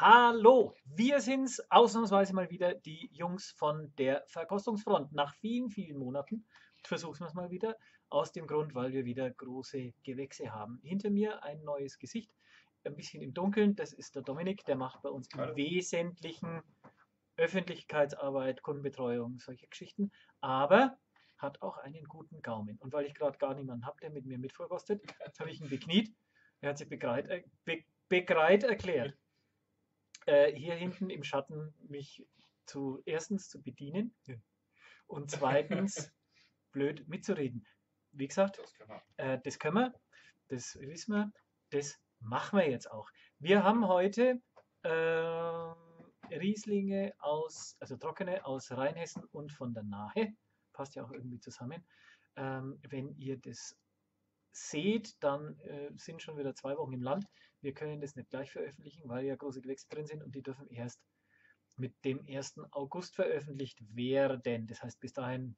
Hallo, wir sind's ausnahmsweise mal wieder, die Jungs von der Verkostungsfront. Nach vielen, vielen Monaten versuchen wir es mal wieder, aus dem Grund, weil wir wieder große Gewächse haben. Hinter mir ein neues Gesicht, ein bisschen im Dunkeln, das ist der Dominik, der macht bei uns im Hallo. Wesentlichen Öffentlichkeitsarbeit, Kundenbetreuung, solche Geschichten, aber hat auch einen guten Gaumen. Und weil ich gerade gar niemanden habe, der mit mir mitverkostet, habe ich ihn bekniet. Er hat sich bereit, äh, be, bereit erklärt, äh, hier hinten im Schatten mich zu erstens zu bedienen und zweitens blöd mitzureden. Wie gesagt, Das kann man. äh, das können wir, das wissen wir, das machen wir jetzt auch. Wir haben heute äh, Rieslinge aus, also trockene aus Rheinhessen und von der Nahe. Passt ja auch irgendwie zusammen. Ähm, wenn ihr das seht, dann äh, sind schon wieder zwei Wochen im Land. Wir können das nicht gleich veröffentlichen, weil ja große Gewächse drin sind und die dürfen erst mit dem 1. August veröffentlicht werden. Das heißt, bis dahin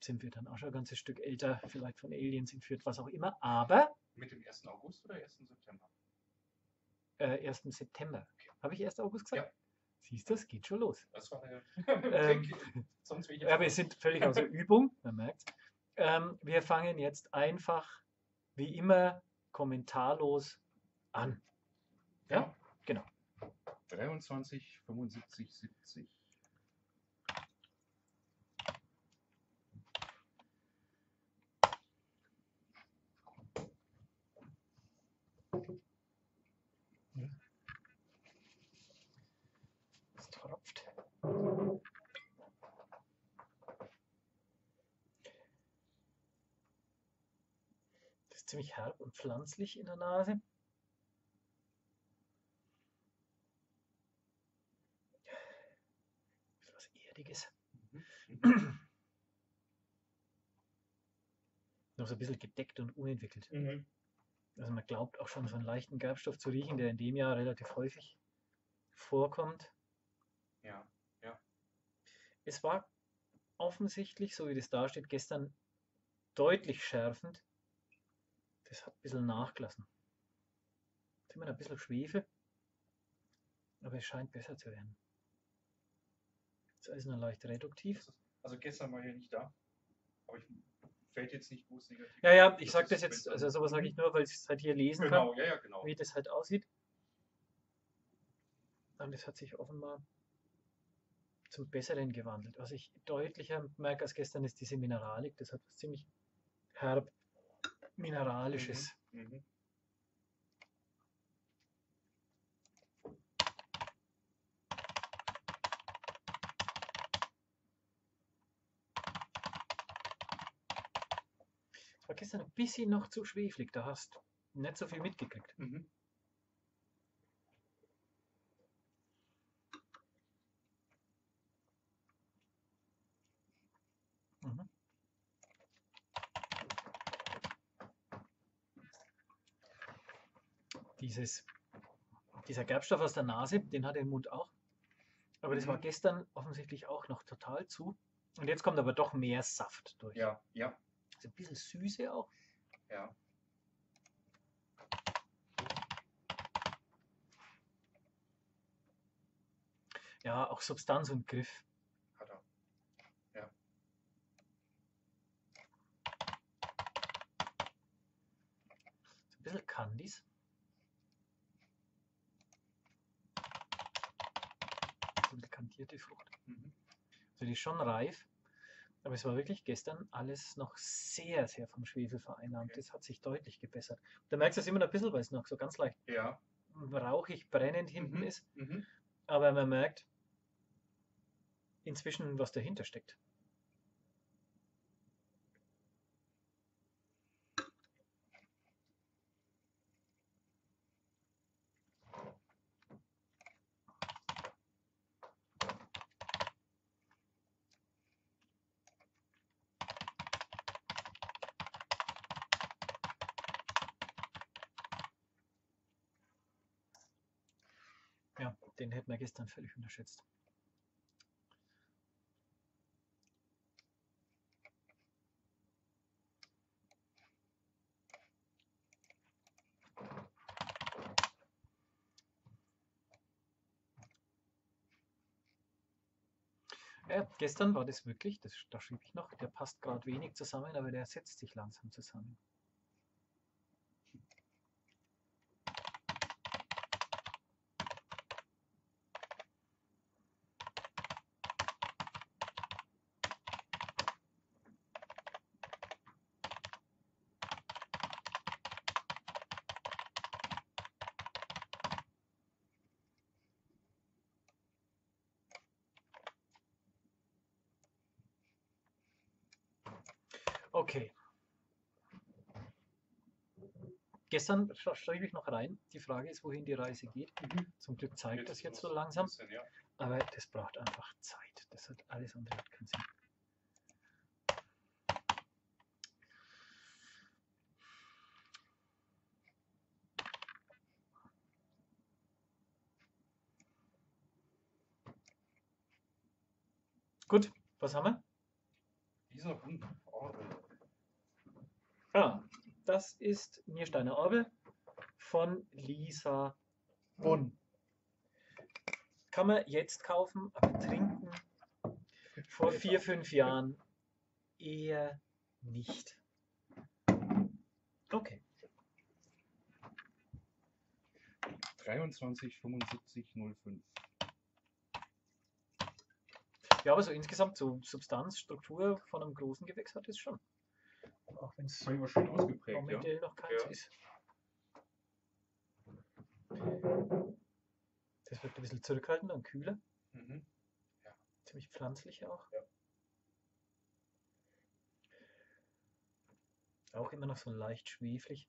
sind wir dann auch schon ein ganzes Stück älter, vielleicht von Aliens entführt, was auch immer. Aber Mit dem 1. August oder 1. September? äh, 1. September. Habe ich 1. August gesagt? Ja. Siehst du, es geht schon los. Das war der Ähm. Sonst ich aber wir sind völlig außer Übung, man merkt. Ähm, wir fangen jetzt einfach, wie immer, kommentarlos an. Ja, genau. 23, 75, 70. Es tropft. Das ist ziemlich herb und pflanzlich in der Nase. Was Erdiges. Mhm. Noch so ein bisschen gedeckt und unentwickelt. Mhm. Also man glaubt auch schon so einen leichten Gerbstoff zu riechen, der in dem Jahr relativ häufig vorkommt. Ja, Es war offensichtlich, so wie das da steht, gestern deutlich schärfend. Das hat ein bisschen nachgelassen. Jetzt immer ein bisschen Schwefel, aber es scheint besser zu werden. Das ist noch leicht reduktiv. Also gestern war ich nicht da, aber ich fällt jetzt nicht groß negativ. Ja, ja, ich sage das jetzt, also sowas sage ich nur, weil ich es halt hier lesen kann. Genau, ja, ja, genau. wie das halt aussieht. Und es hat sich offenbar zum Besseren gewandelt. Was ich deutlicher merke als gestern ist diese Mineralik. Das hat was ziemlich herb Mineralisches. Mhm. Es war gestern ein bisschen noch zu schweflig. Da hast du nicht so viel mitgekriegt. Mhm. Mhm. Dieses, dieser Gerbstoff aus der Nase, den hat er im Mund auch. Aber das war Mhm. gestern offensichtlich auch noch total zu. Und jetzt kommt aber doch mehr Saft durch. Ja, ja, Also ein bisschen Süße auch. ja. Ja, auch Substanz und Griff. Hat er. So ein bisschen Candies. So eine kantierte Frucht. Mhm. Also die ist schon reif. Aber es war wirklich gestern alles noch sehr, sehr vom Schwefel vereinnahmt. Okay. Das hat sich deutlich gebessert. Da merkst du es immer noch ein bisschen, weil es noch so ganz leicht Ja. rauchig, brennend hinten Mhm. ist. Mhm. Aber man merkt inzwischen, was dahinter steckt. gestern völlig unterschätzt. Äh, gestern war das wirklich, das, da schrieb ich noch, der passt gerade wenig zusammen, aber der setzt sich langsam zusammen. Okay. Gestern sch- schrieb ich noch rein, die Frage ist, wohin die Reise geht. Zum Glück zeigt das jetzt so langsam, bisschen, ja. aber das braucht einfach Zeit. Das hat alles andere hat keinen Sinn. Gut, was haben wir? Dieser Hund. Oh, Ah, das ist Niersteiner Orgel von Lisa Bunn. Kann man jetzt kaufen, aber trinken vor vier, fünf Jahren eher nicht. Okay. 23, 75, 05. Ja, aber so insgesamt so Substanz, Struktur von einem großen Gewächs hat es schon. Auch wenn es ausgeprägt, ja. momentell noch keins Ja. ist. Das wirkt ein bisschen zurückhaltender und kühler. Mhm. Ziemlich pflanzlich auch. Ja. Auch immer noch so leicht schweflig.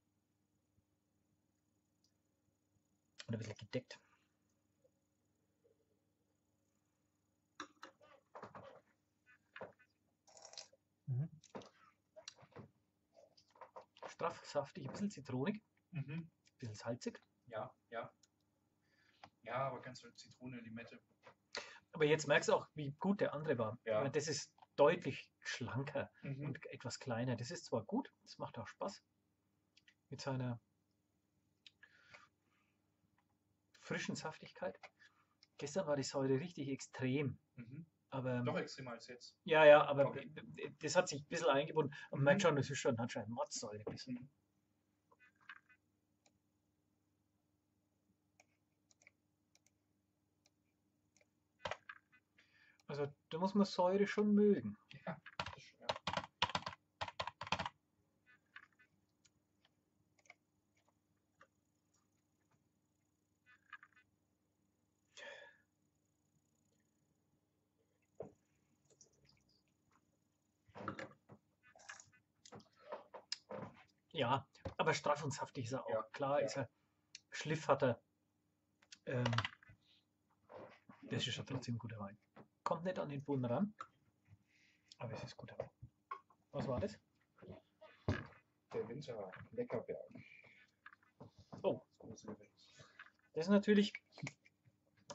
Und ein bisschen gedeckt. Mhm. Straff, saftig, ein bisschen zitronig, Mhm. ein bisschen salzig. Ja, ja. Ja, aber ganz viel Zitrone, Limette. Aber jetzt merkst du auch, wie gut der andere war. Ja. Das ist deutlich schlanker Mhm. und etwas kleiner. Das ist zwar gut, das macht auch Spaß. Mit seiner frischen Saftigkeit. Gestern war die Säure richtig extrem. Mhm. Aber Noch extremer als jetzt. ja, ja, aber Okay. das hat sich ein bisschen eingebunden. Und Mhm. merkt schon, das ist schon, hat schon eine Motzsäure. ein bisschen. Mhm. Also da muss man Säure schon mögen. Ja. Ja, aber straff und saftig ist er auch. Ja, Klar ja. ist er, Schliff hat er. Ähm, das ist ja trotzdem ein guter Wein. Kommt nicht an den Boden ran, aber es ist guter Wein. Was war das? Der Winter Leckerberg. Oh. Das ist natürlich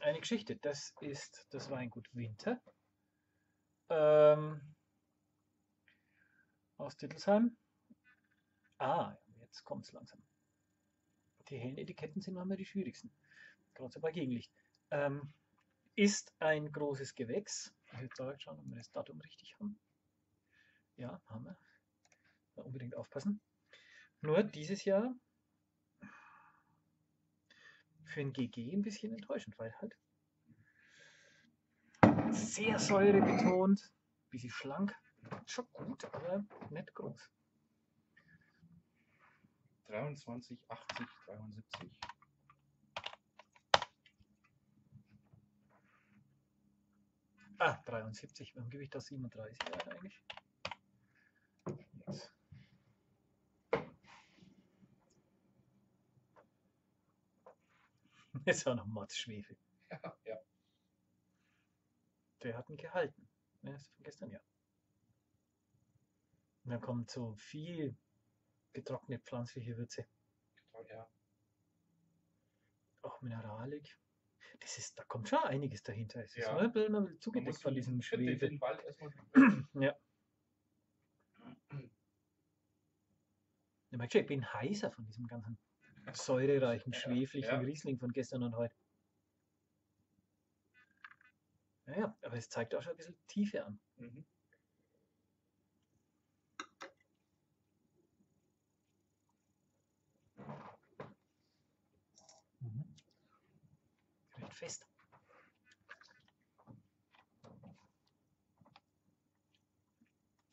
eine Geschichte. Das ist das Weingut Winter ähm, aus Dittelsheim. Ah, jetzt kommt es langsam. Die hellen Etiketten sind manchmal die schwierigsten. Gerade so bei Gegenlicht. Ähm, ist ein großes Gewächs. Also jetzt direkt schauen, ob wir das Datum richtig haben. Ja, haben wir. Da unbedingt aufpassen. Nur dieses Jahr für ein GG ein bisschen enttäuschend, weil halt sehr säurebetont, bisschen schlank, schon gut, aber nicht groß. 23, 80, 73. Ah, 73, warum gebe ich das 37 ein eigentlich? Jetzt. Ist auch noch Motzschwefel. Ja, ja. Der hat ihn gehalten. Ne, ist von gestern ja. Und dann kommt so viel getrocknete pflanzliche Würze. ja. Auch Mineralik. Das ist, da kommt schon einiges dahinter. Es ist Ja. ein bisschen Man zugedeckt von diesem Schwefel. Den Wald erstmal Ja. Schon, ich bin heißer von diesem ganzen säurereichen, Ja, schweflichen ja. Riesling von gestern und heute. Ja, ja, aber es zeigt auch schon ein bisschen Tiefe an. Mhm. Fest.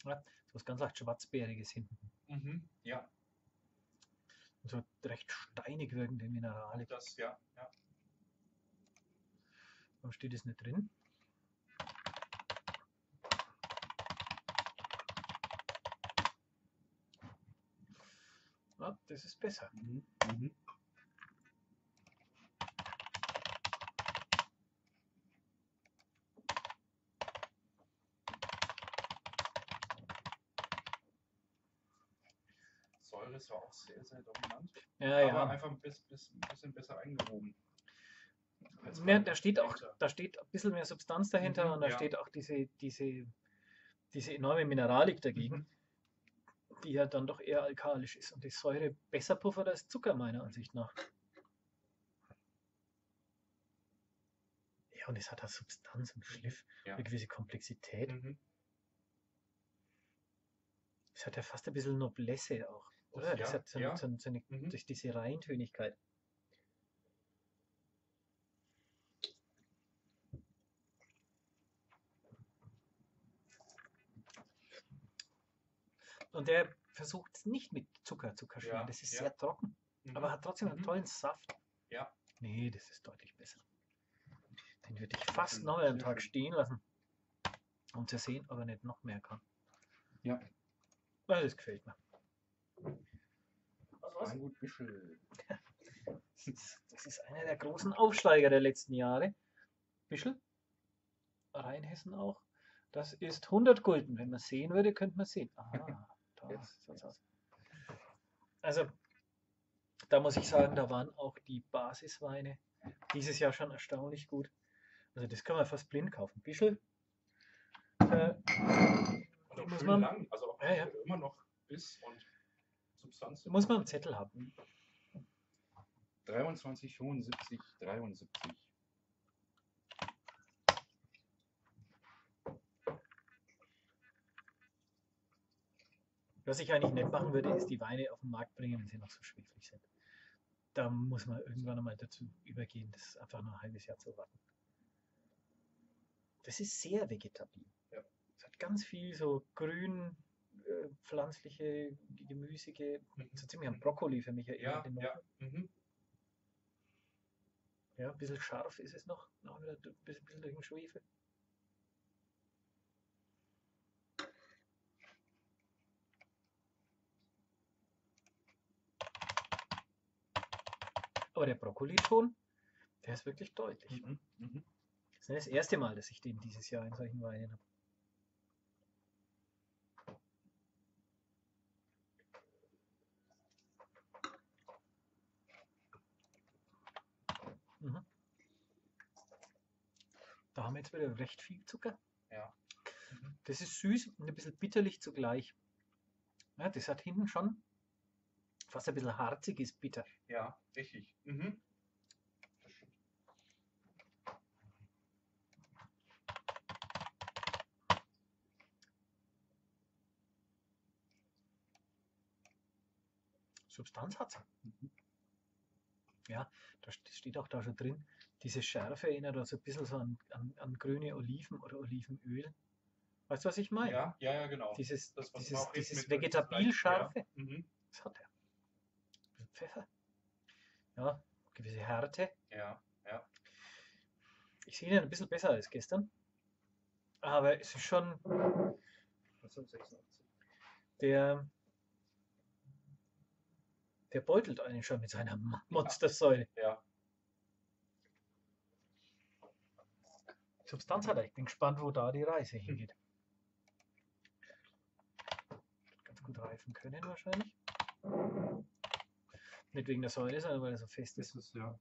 Ja, so was ganz leicht Schwarzbeeriges hinten. Mhm. Ja, Und so recht steinig wirkende Minerale. das, ja, ja. Warum steht es nicht drin? Ja, das ist besser. Mhm. Mhm. Säure ist ja auch sehr, sehr dominant. Ja, aber ja. einfach ein bisschen, besser eingewoben. als Ja, da steht auch, da steht ein bisschen mehr Substanz dahinter Mhm, und da ja. steht auch diese, diese, diese enorme Mineralik dagegen, Mhm. die ja dann doch eher alkalisch ist und die Säure besser puffert als Zucker meiner Ansicht nach. Ja, und es hat auch Substanz und Schliff, Ja. eine gewisse Komplexität. Mhm. Es hat ja fast ein bisschen Noblesse auch, Das-? Das ja, hat so, ja. so, so eine, Mhm. durch diese Reintönigkeit. Und der versucht es nicht mit Zucker zu kaschieren. Ja, das ist sehr trocken, Mhm. aber hat trotzdem einen Mhm. tollen Saft. Ja. Nee, das ist deutlich besser. Den würde ich fast noch einen Tag stehen lassen, um zu sehen, ob er nicht noch mehr kann. Ja. Also das gefällt mir. Was, gut. Das ist, einer der großen Aufsteiger der letzten Jahre. Bischel, Rheinhessen auch. Das ist 100 Gulden. Wenn man sehen würde, könnte man sehen. Aha, da Jetzt, aus. Also, da muss ich sagen, da waren auch die Basisweine dieses Jahr schon erstaunlich gut. Also, das kann man fast blind kaufen. Bischel, äh, Muss schön man- lang. Also auch Ja, ja. immer noch Biss und Substanz. muss man einen Zettel haben. 23, 75, 73. Was ich eigentlich nicht machen würde, ist die Weine auf den Markt bringen, wenn sie noch so schweflig sind. Da muss man irgendwann einmal dazu übergehen, das einfach noch ein halbes Jahr zu warten. Das ist sehr vegetabil. Ja. Es hat ganz viel so grün, äh, pflanzliche, gemüsige, Mhm. so ziemlich ein Brokkoli für mich ja eher. Ja, ja. Mhm. ja, ein bisschen scharf ist es noch, noch wieder ein bisschen, bisschen durch den Schwefel. Aber der Brokkoliton, der ist wirklich deutlich. Mhm. Mhm. Das ist nicht das erste Mal, dass ich den dieses Jahr in solchen Weinen habe. Mhm. Da haben wir jetzt wieder recht viel Zucker. Ja. Mhm. Das ist süß und ein bisschen bitterlich zugleich. Ja, das hat hinten schon fast ein bisschen harziges Bitter. Ja, richtig. Mhm. Substanz hat Mhm. Ja, da st- steht auch da schon drin, diese Schärfe erinnert also ein bisschen so an, an, an grüne Oliven oder Olivenöl. Weißt du, was ich meine? Ja, ja, ja, genau. Dieses, Das, dieses, dieses Vegetabil-Scharfe, Ja. Mhm. das hat er. Pfeffer. Ja, gewisse Härte. Ja, ja. Ich sehe ihn ein bisschen besser als gestern. Aber es ist schon 1986. der. Der beutelt einen schon mit seiner Mo- Monstersäure. Ja. Substanz hat er. Ich bin gespannt, wo da die Reise hingeht. Ganz gut reifen können wahrscheinlich. Nicht wegen der Säure, sondern weil er so fest ist. Ist ja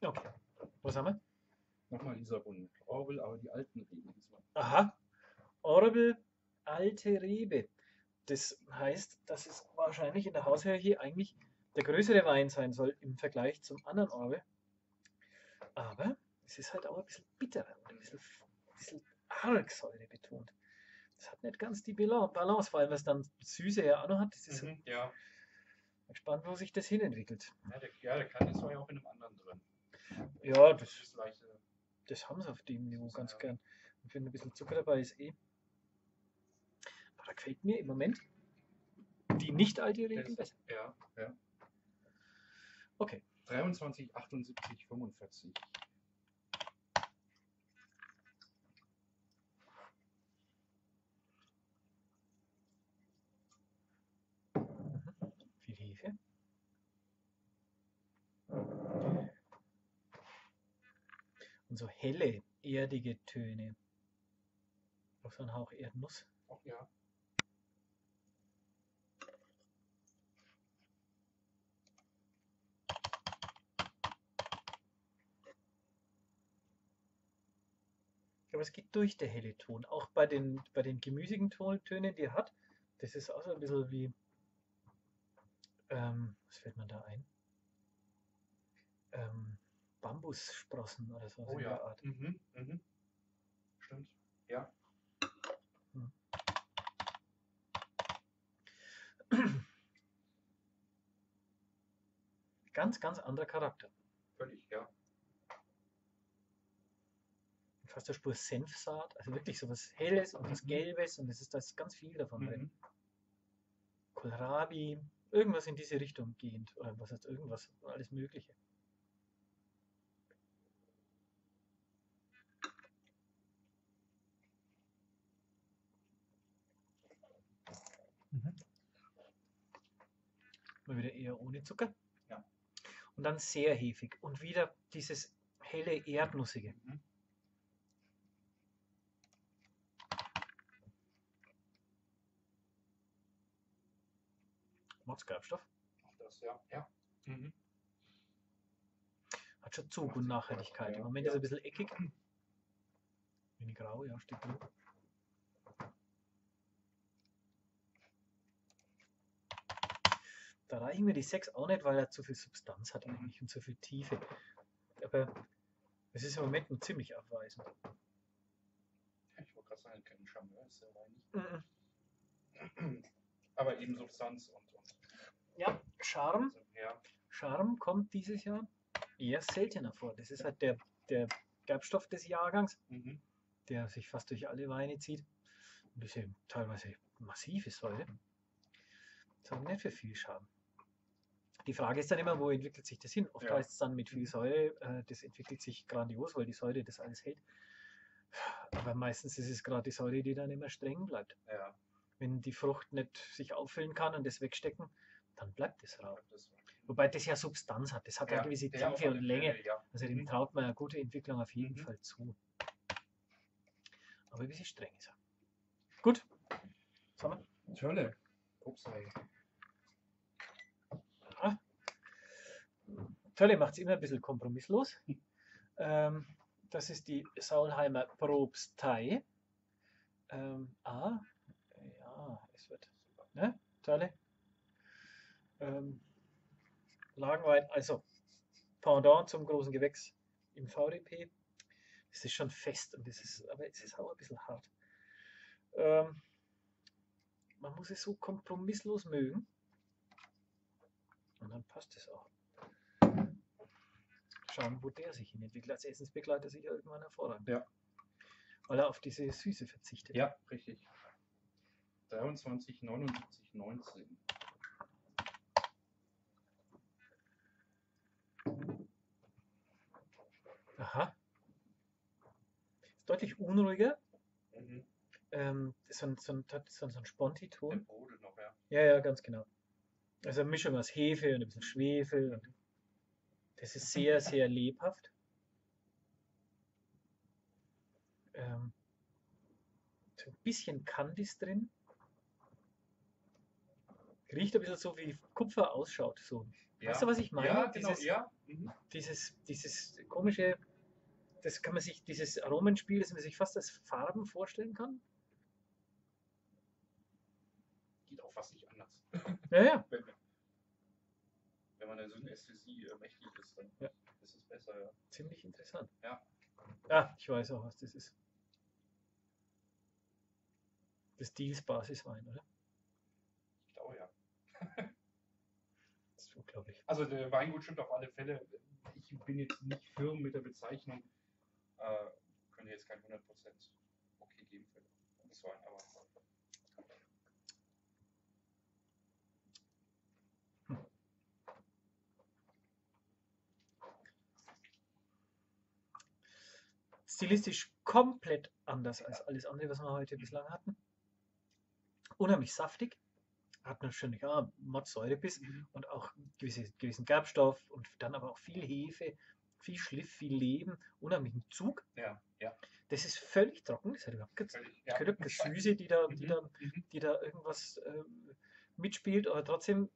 Okay. Was haben wir? nochmal Lissabon. Orwell, aber die alten diesmal. Aha. Orbe, alte Rebe. Das heißt, dass es wahrscheinlich in der Haushierarchie eigentlich der größere Wein sein soll im Vergleich zum anderen Orbe. Aber es ist halt auch ein bisschen bitterer und ein bisschen, ein bisschen arg Säure betont. Das hat nicht ganz die Bala- Balance, vor allem was dann Süße ja auch noch hat. Das ist Mhm, ja. gespannt, wo sich das hinentwickelt. Ja, der, ja, der kann ist ja auch in einem anderen drin. Ja, Das das, das haben sie auf dem Niveau ganz Ja. gern. Und wenn ein bisschen Zucker dabei ist, eh. Da gefällt mir im Moment die nicht alkoholischen besser. Ja, ja. Okay. 23, 78, 45. Viel Hefe. Und so helle, erdige Töne. Auch so ein Hauch Erdnuss. Auch ja. Aber es geht durch der helle Ton. Auch bei den, bei den gemüsigen Tontönen, die er hat, das ist auch so ein bisschen wie. Ähm, was fällt mir da ein? Ähm, Bambussprossen oder so Oh in ja. der Art. Mhm, mhm. Stimmt. Ja. Ganz, ganz anderer Charakter. Völlig, ja. Fast eine Spur Senfsaat, also wirklich so was Helles und was Mhm. Gelbes und es ist da ist ganz viel davon drin. Mhm. Kohlrabi, irgendwas in diese Richtung gehend. Oder was heißt irgendwas, alles Mögliche. Mal wieder eher ohne Zucker. Ja. Und dann sehr hefig. Und wieder dieses helle Erdnussige. Mhm. Motzgerbstoff. Auch das, ja. Ja. Mhm. Hat schon Zug und Nachhaltigkeit. ja. Im Moment ist er Ja. ein bisschen eckig. Wenig grau, ja, steht drin. Da reichen mir die 6 auch nicht, weil er zu viel Substanz hat eigentlich und zu viel Tiefe. Aber es ist im Moment noch ziemlich abweisend. Ich wollte gerade sagen, kein Charmeur ist ja eigentlich. Mhm. Aber eben Substanz und Ja, Charme. ja. Charme kommt dieses Jahr eher seltener vor. Das ist halt der, der Gerbstoff des Jahrgangs, Mhm. der sich fast durch alle Weine zieht. Und diese teilweise massive Säure. Das hat nicht für viel Charme. Die Frage ist dann immer, wo entwickelt sich das hin? Oft Ja. heißt es dann mit viel Säure, äh, das entwickelt sich grandios, weil die Säure das alles hält. Aber meistens ist es gerade die Säure, die dann immer streng bleibt. Ja. Wenn die Frucht nicht sich auffüllen kann und das wegstecken, dann bleibt es rau. Das, Wobei das ja Substanz hat. Das hat ja, eine gewisse ja, Tiefe und Länge. Fälle, Ja. Also dem Mhm. traut man eine gute Entwicklung auf jeden Mhm. Fall zu. Aber ein bisschen streng ist er. Gut. Sagen Tölle. Upsai. wir. Tölle macht es immer ein bisschen kompromisslos. Ähm, das ist die Saulheimer Probstei. Ähm, ah, ja, es wird. Ne? Tölle. Ähm, Lagenwein, also Pendant zum großen Gewächs im VDP. Es ist schon fest und es ist, aber es ist auch ein bisschen hart. Ähm, man muss es so kompromisslos mögen. Und dann passt es auch. Schauen, wo der sich hin entwickelt. Als Essensbegleiter sicher irgendwann hervorragend. Ja. Weil er auf diese Süße verzichtet. Ja, richtig. 23, 79, 19. Aha. Ist deutlich unruhiger. Mhm. Ähm, so ein, so ein, so ein, so ein Sponti-Ton. Noch, ja. Ja, ja, ganz genau. Also eine Mischung aus Hefe und ein bisschen Schwefel. Und das ist sehr, sehr lebhaft. Ähm, so ein bisschen Kandis drin. Riecht ein bisschen so wie Kupfer ausschaut. So. ja. Weißt du, was ich meine? Ja, genau, Dieses- ja. Mhm. dieses, dieses komische, das kann man sich, dieses Aromenspiel, das man sich fast als Farben vorstellen kann. Geht auch fast nicht anders. Ja, ja. Wenn, wenn man der Synästhesie äh, mächtig ist, dann Ja. ist es besser, ja. Ziemlich interessant. Ja. Ah, ich weiß auch, was das ist. Das Deals Basiswein, oder? Ich glaube ja. Das ist unglaublich. Also der Weingut stimmt auf alle Fälle. Ich bin jetzt nicht firm mit der Bezeichnung. Äh, könnte jetzt kein 100% okay geben für das Wein, aber Stilistisch komplett anders als alles andere, was wir heute bislang hatten. Unheimlich saftig, hat natürlich ja, Mordsäurebiss und auch gewisse, gewissen Gerbstoff und dann aber auch viel Hefe, viel Schliff, viel Leben, unheimlichen Zug. ja, ja. Das ist völlig trocken, das hat überhaupt keine, ja. keine, Süße, die da, die Mhm, da, mhm. die da irgendwas äh, mitspielt, aber trotzdem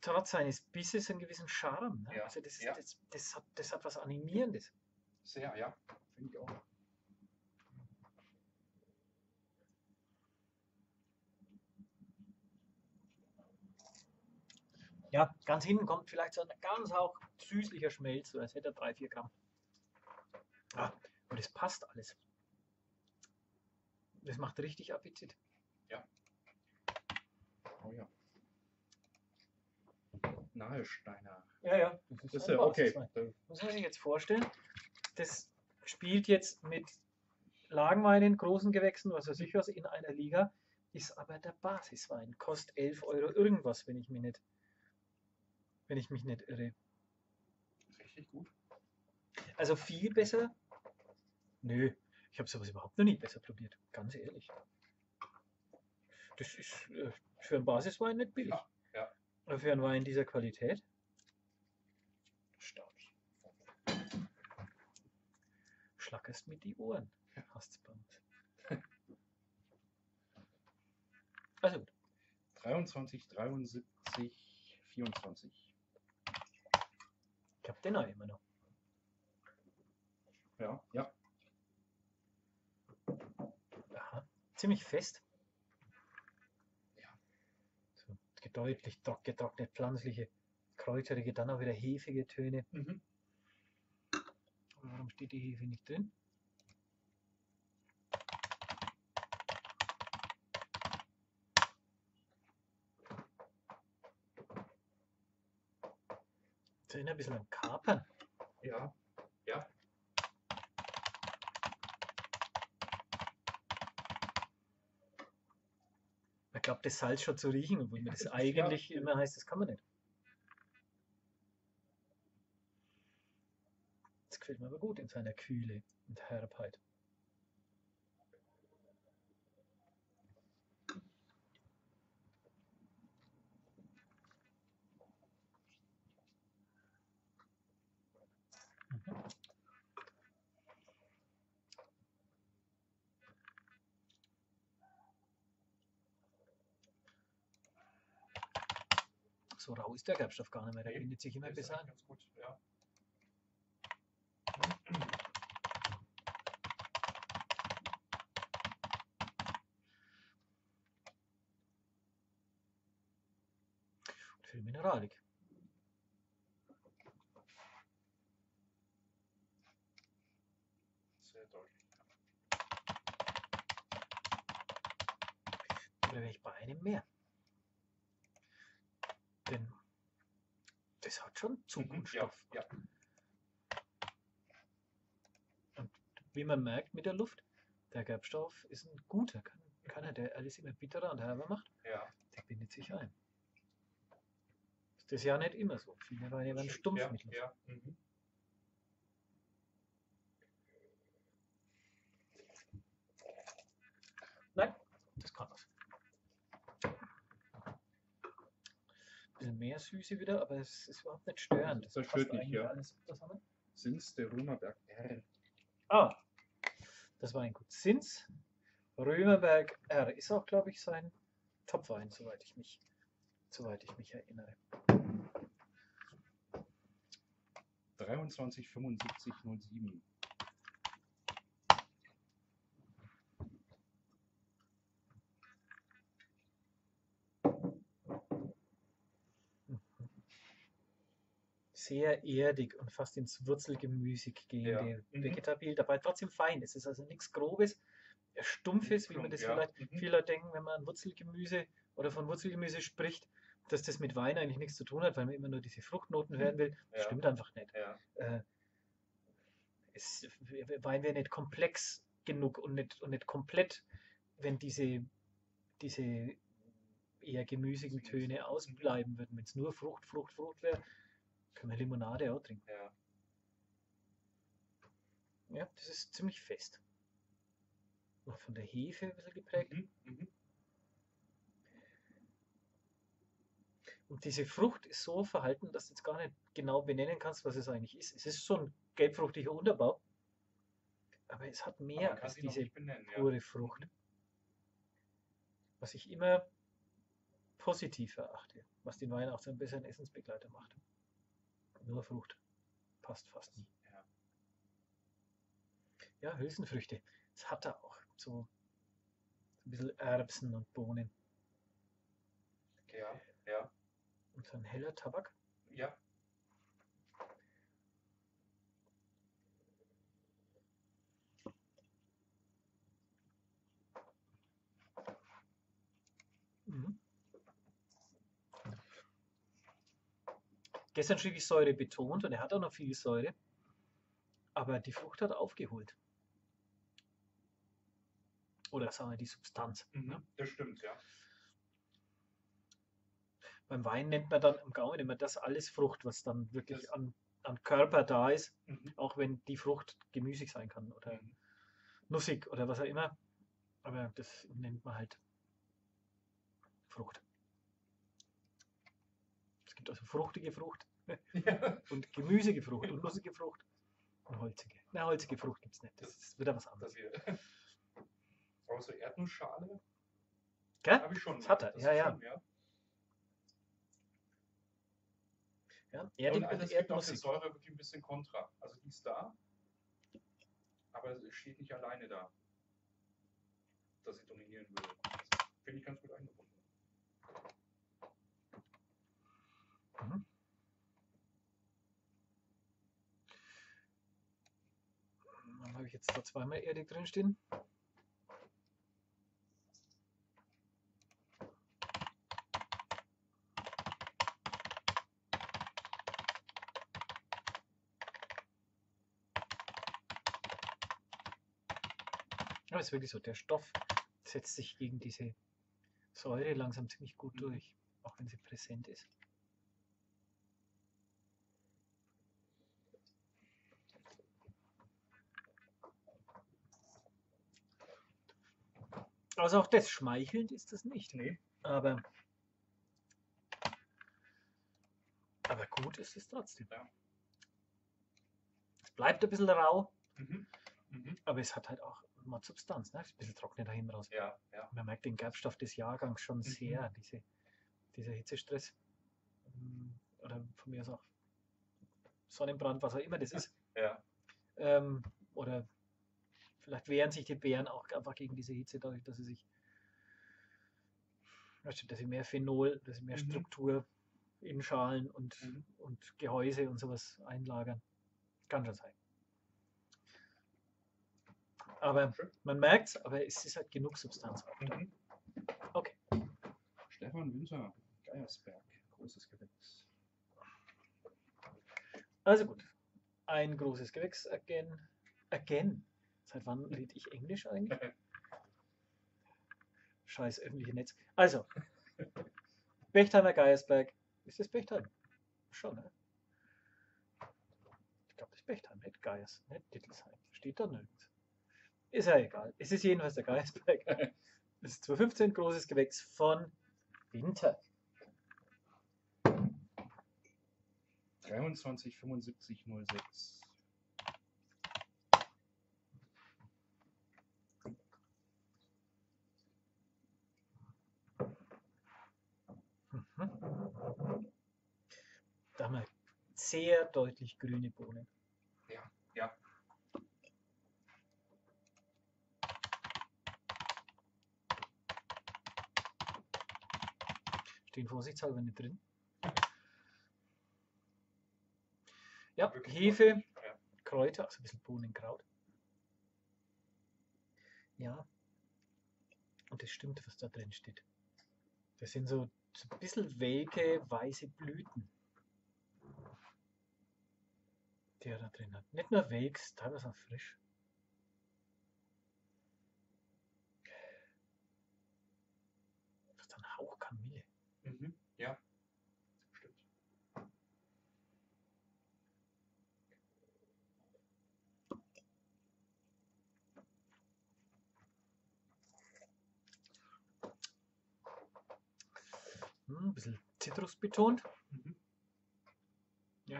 trotz seines Bisses einen gewissen Charme. Ne? Ja, Also das, ja. das, das, hat, das hat was Animierendes. Sehr, ja. Finde ich auch. Ja, ganz hinten kommt vielleicht so ein ganz auch süßlicher Schmelz, so als hätte er 3, 4 Gramm. Ah, und es passt alles. Das macht richtig Appetit. Oh ja. Nahesteiner. Ja, ja. Das ist ja okay. Da- Muss man sich jetzt vorstellen, das spielt jetzt mit Lagenweinen, großen Gewächsen, was weiß ich was, in einer Liga, ist aber der Basiswein. Kostet 11 Euro irgendwas, wenn ich mich nicht, wenn ich mich nicht irre. Richtig gut. Also viel besser? Nö, ich habe sowas überhaupt noch nie besser probiert, ganz ehrlich. Das ist äh, für einen Basiswein nicht billig. Ja, ja. Aber für einen Wein dieser Qualität? Erstaunlich. Schlackerst mit die Ohren, hast bei uns. Also gut, 23, 73, 24. ich habe den auch immer noch. Ja, ja. Aha. Ziemlich fest. Ja. So, deutlich trock- getrocknet, pflanzliche, kräuterige, dann auch wieder hefige Töne. Mhm. Warum steht die Hefe nicht drin? Erinnert ein bisschen an Kapern. Ja, ja. Man glaubt, das Salz schon zu riechen, obwohl mir das eigentlich immer heißt, das kann man nicht. Das gefällt mir aber gut in seiner Kühle und Herbheit. Ist der Gerbstoff gar nicht mehr, der bindet sich immer besser an. ganz gut, ja. Viel Mineralik. Sehr deutlich. Oder wäre ich bei einem mehr? Denn das hat schon Mhm, und ja, ja. Und wie man merkt mit der Luft, der Gerbstoff ist ein guter, kann, keiner, der alles immer bitterer und herber macht, Ja, der bindet sich ein. Das ist ja nicht immer so. Viele das werden stimmt. stumpf ja, mit Luft. ja. Mhm. Nein, das kann was. Bisschen mehr Süße wieder, aber es ist überhaupt nicht störend. Das passt stört nicht, ja. alles zusammen. Sind's der Römerberg R. Ah, das war ein gut. Sins Römerberg R ist auch, glaube ich, sein Topwein, soweit ich mich, soweit ich mich erinnere. 23, sehr erdig und fast ins Wurzelgemüsig gehende Mhm. Vegetabil, dabei trotzdem fein. Es ist also nichts Grobes, äh, Stumpfes, wie man das ja. vielleicht Mhm. viele denken, wenn man an Wurzelgemüse oder von Wurzelgemüse spricht, dass das mit Wein eigentlich nichts zu tun hat, weil man immer nur diese Fruchtnoten Mhm. hören will. Das Ja. stimmt einfach nicht. Ja. Äh, es, Wein wäre nicht komplex genug und nicht, und nicht komplett, wenn diese, diese eher gemüsigen. Töne Mhm. ausbleiben würden. Wenn es nur Frucht, Frucht, Frucht wäre, können wir Limonade auch trinken. ja. Ja, das ist ziemlich fest. Noch von der Hefe ein bisschen geprägt. Mhm. Mhm. Und diese Frucht ist so verhalten, dass du jetzt gar nicht genau benennen kannst, was es eigentlich ist. Es ist so ein gelbfruchtiger Unterbau, aber es hat mehr man kann als diese benennen. Ja. pure Frucht. Was ich immer positiv erachte, was den Wein auch zu einem besseren Essensbegleiter macht. Nur Frucht passt fast nie. Ja. Ja, Hülsenfrüchte. Das hat er auch. So ein bisschen Erbsen und Bohnen. Ja. Ja. Und so ein heller Tabak. Ja. Mhm. Gestern schrieb ich Säure betont und er hat auch noch viel Säure. Aber die Frucht hat aufgeholt. Oder sagen wir die Substanz. Mhm. ne? Das stimmt, ja. Beim Wein nennt man dann im Gaumen immer das alles Frucht, was dann wirklich Das- an, an Körper da ist, Mhm. auch wenn die Frucht gemüsig sein kann oder Mhm. nussig oder was auch immer. Aber das nennt man halt Frucht. Es gibt also fruchtige Frucht Ja. und gemüsige Frucht und nussige Frucht und holzige. Na, holzige Frucht gibt es nicht. Das ist wieder was anderes. Aber so Erdnussschale Gell? habe ich schon. Das hat er, Das ja, ja. Schon, ja. Ja, Und erdig und es gibt auch der. Säure wirklich ein bisschen Kontra. Also die ist da, aber es steht nicht alleine da, dass sie dominieren würde. Das Finde ich ganz gut eingebunden. Mhm. Dann habe ich jetzt da zweimal erdig drin stehen. Aber es ist wirklich so, der Stoff setzt sich gegen diese Säure langsam ziemlich gut durch, auch wenn sie präsent ist. Also auch das schmeichelnd ist das nicht. Nee. Aber, aber gut ist es trotzdem. Ja. Es bleibt ein bisschen rau, Mhm. Mhm. aber es hat halt auch mal Substanz. Ne? Ist ein bisschen trocken da hinten raus. Ja, ja. Man merkt den Gerbstoff des Jahrgangs schon Mhm. sehr, diese, dieser Hitzestress. Mm, Oder von mir aus auch Sonnenbrand, was auch immer das ist. Ja. Ähm, oder vielleicht wehren sich die Beeren auch einfach gegen diese Hitze, dadurch, dass sie sich, dass sie mehr Phenol, dass sie mehr Mhm. Struktur in Schalen und, Mhm. und Gehäuse und sowas einlagern. Kann schon sein. Aber man merkt es, aber es ist halt genug Substanz auch da. Mhm. Okay. Stefan Winter, Geiersberg, großes Gewächs. Also gut. Ein großes Gewächs again. Again. Seit wann rede ich Englisch eigentlich? Scheiß öffentliche Netz. Also. Bechtheimer Geiersberg. Ist das Bechtheim? Schon, ne? Ich glaube, das ist Bechtheim, nicht Geiers, nicht Dittelsheim. Steht da nirgends. Ist ja egal. Es ist jedenfalls der Geiersberg. Es ist 2015 großes Gewächs von Winter. 23, 75, 06. Mhm. Da haben wir sehr deutlich grüne Bohnen. Ja, ja. Stehen vorsichtshalber nicht drin. Ja, Wirklich Hefe, deutlich. Kräuter, also ein bisschen Bohnenkraut. Ja. Und das stimmt, was da drin steht. Das sind so, so ein bisschen welke, weiße Blüten, die er da drin hat. Nicht nur welk, teilweise auch frisch. Fast ein Hauch Kamille. Mhm. Ja. Stimmt. Hm, ein bisschen Zitrus betont.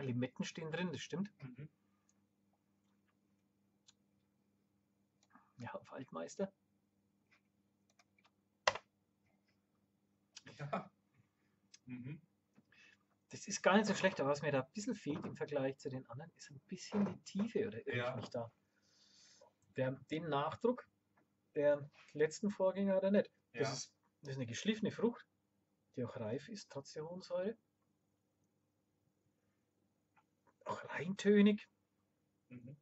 Limetten stehen drin, das stimmt. Mhm. Ja, auf Altmeister. Ja. Mhm. Das ist gar nicht so schlecht, aber was mir da ein bisschen fehlt im Vergleich zu den anderen, ist ein bisschen die Tiefe, oder irre Ja. ich mich da? Der, den Nachdruck der letzten Vorgänger hat er nicht. Das, Ja. ist, das ist eine geschliffene Frucht, die auch reif ist, trotz der hohen Säure. Auch eintönig. Mhm.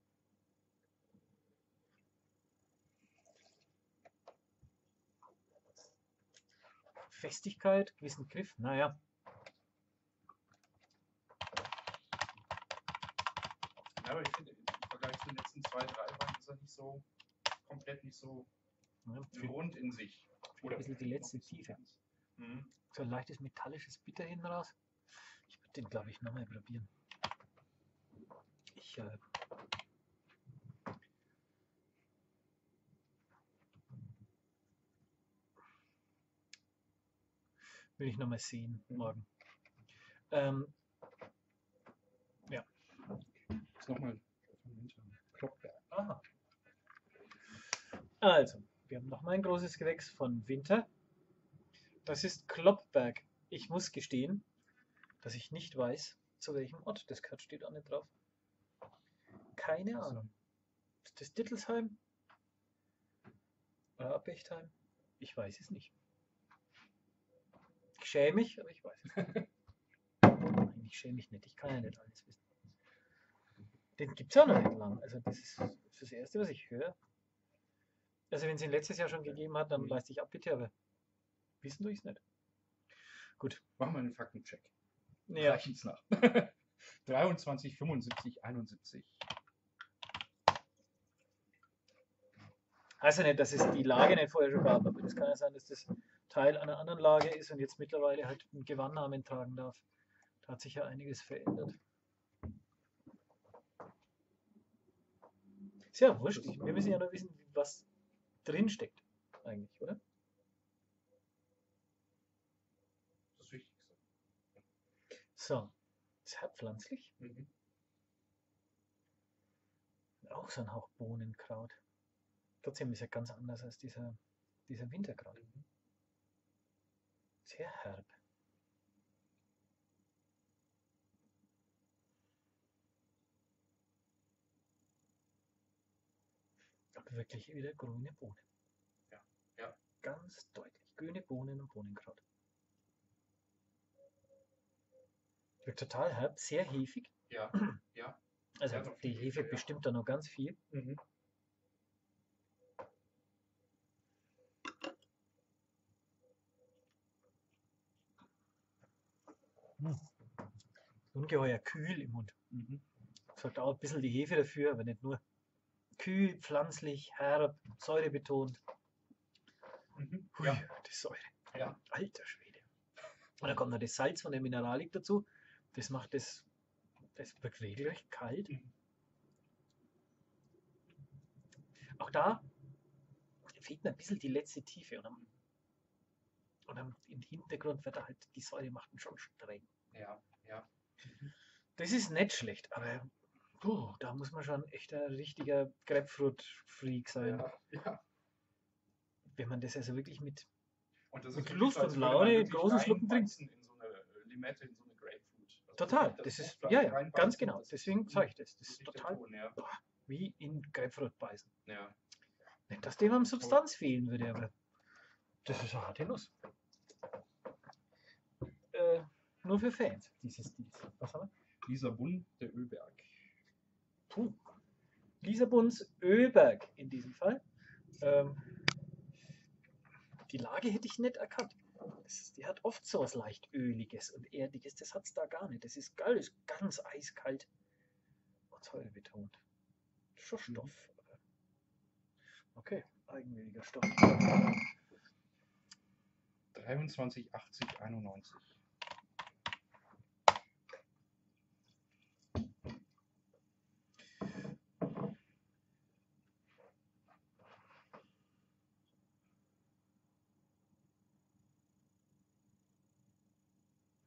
Festigkeit, gewissen Griff. Naja, Ja, aber ich finde, im Vergleich zu den letzten zwei, drei Weinen ist er nicht so komplett nicht so ja, rund in sich. ein bisschen die letzte noch Tiefe. Mhm. so ein leichtes metallisches Bitter hinten raus. Ich würde den, glaube ich, nochmal probieren. Ich äh, will ich nochmal sehen morgen. Ähm, Ist nochmal Kloppberg. aha. Also, wir haben nochmal ein großes Gewächs von Winter. Das ist Kloppberg. Ich muss gestehen, dass ich nicht weiß, zu welchem Ort das gehört, steht auch nicht drauf. Keine Ahnung. Ist das Dittelsheim? Oder Abbechtheim? Ich weiß es nicht. Ich schäme mich, aber ich weiß es nicht. Nein, ich schäme mich nicht. Ich kann ja nicht alles wissen. Den gibt es auch noch nicht lang. Also das ist das Erste, was ich höre. Also wenn es ihn letztes Jahr schon gegeben hat, dann leiste ich ab, bitte, aber wissen tue ich es nicht. Gut. Machen wir einen Faktencheck. Ja, Reichen's nach. 23, 75, 71. heißt ja nicht, dass es die Lage nicht vorher schon gab, aber das kann ja sein, dass das Teil einer anderen Lage ist und jetzt mittlerweile halt einen Gewannnamen tragen darf. Da hat sich ja einiges verändert. Ist ja wurscht. Wir müssen ja nur wissen, was drin steckt, eigentlich, oder? Das Wichtigste. So, ist herbpflanzlich. Mhm. Auch so ein Hauch Bohnenkraut. Trotzdem ist er ganz anders als dieser, dieser Winterkraut. Mhm. Sehr herb. Aber wirklich wieder grüne Bohnen. Ja, ja. Ganz deutlich. Grüne Bohnen und Bohnenkraut. Wird total herb, sehr hefig. Ja, ja. Also Ja, die Hefe, ja. bestimmt da noch ganz viel. Mhm. Ungeheuer kühl im Mund. Mhm. Sagt auch ein bisschen die Hefe dafür, aber nicht nur. Kühl, pflanzlich, herb, säurebetont. Mhm. Hui, Ja, die Säure. ja. Alter Schwede. Und dann kommt noch das Salz von der Mineralik dazu. Das macht das, das wird regelrecht kalt. Mhm. Auch da fehlt mir ein bisschen die letzte Tiefe. Und, am, und am, im Hintergrund wird halt, die Säure macht ihn schon streng. Ja, ja. Das ist nicht schlecht, aber puh, da muss man schon echt ein richtiger Grapefruit-Freak sein. Ja, ja. Wenn man das also wirklich mit. Und das Mit Lust und Laune großen Schlucken reinbeißen In so eine Limette, in so eine Grapefruit. Also Total, wirklich das ist. Ja, ja, ganz genau. das Deswegen sage ich das. Das ist total Ton, ja. wie in Grapefruit beißen. ja. Nicht, dass dem am Substanz fehlen würde, aber das ist eine harte Nuss. Äh, nur für Fans dieses Stils. Was haben wir? Lisa Bunn, der Ölberg. Puh. Lissabons Ölberg in diesem Fall. Ähm, die Lage hätte ich nicht erkannt. Das die hat oft so was leicht Öliges und Erdiges. Das hat es da gar nicht. Das ist geil, ist ganz eiskalt und Säure betont. Schon Mhm. Stoff. Okay, eigenwilliger Stoff. 23, 80, 91.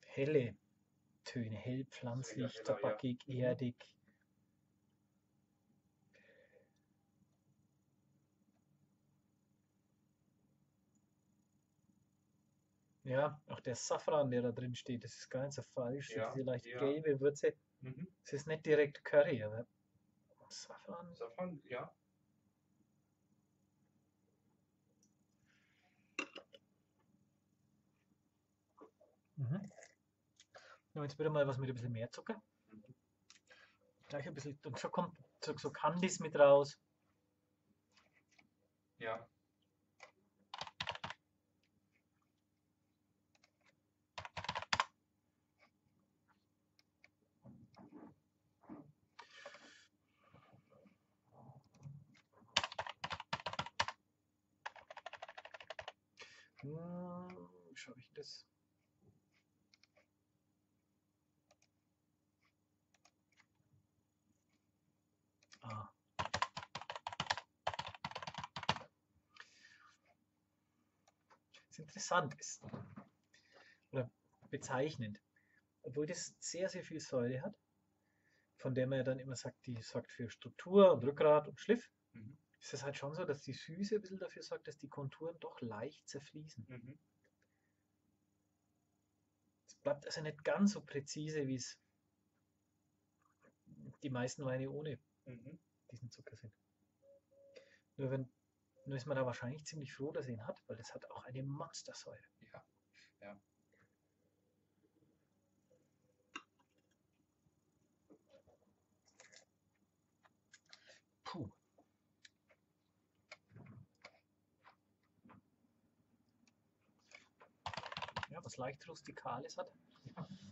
Helle Töne, hell, pflanzlich, ja. tabakig, Mhm. erdig. Ja, auch der Safran, der da drin steht, das ist gar nicht so falsch. Ja, Diese leicht ja. gelbe Würze. Mhm. Es ist nicht direkt Curry, aber Safran. Safran, ja. Mhm. Ja, jetzt wieder mal was mit ein bisschen mehr Zucker. Mhm. Gleich ein bisschen, und schon kommt so, so Candies mit raus. Ja. Hm, schaue ich das? Ah. ist interessant ist oder bezeichnend, obwohl das sehr, sehr viel Säure hat, von der man ja dann immer sagt, die sorgt für Struktur und Rückgrat und Schliff, Mhm. ist es halt schon so, dass die Süße ein bisschen dafür sorgt, dass die Konturen doch leicht zerfließen. Mhm. Es bleibt also nicht ganz so präzise, wie es die meisten Weine ohne Mhm. diesen Zucker sind. Nur, wenn, nur ist man da wahrscheinlich ziemlich froh, dass er ihn hat, weil das hat auch eine Monstersäure. Ja. Ja. Puh. Ja, was leicht Rustikales hat.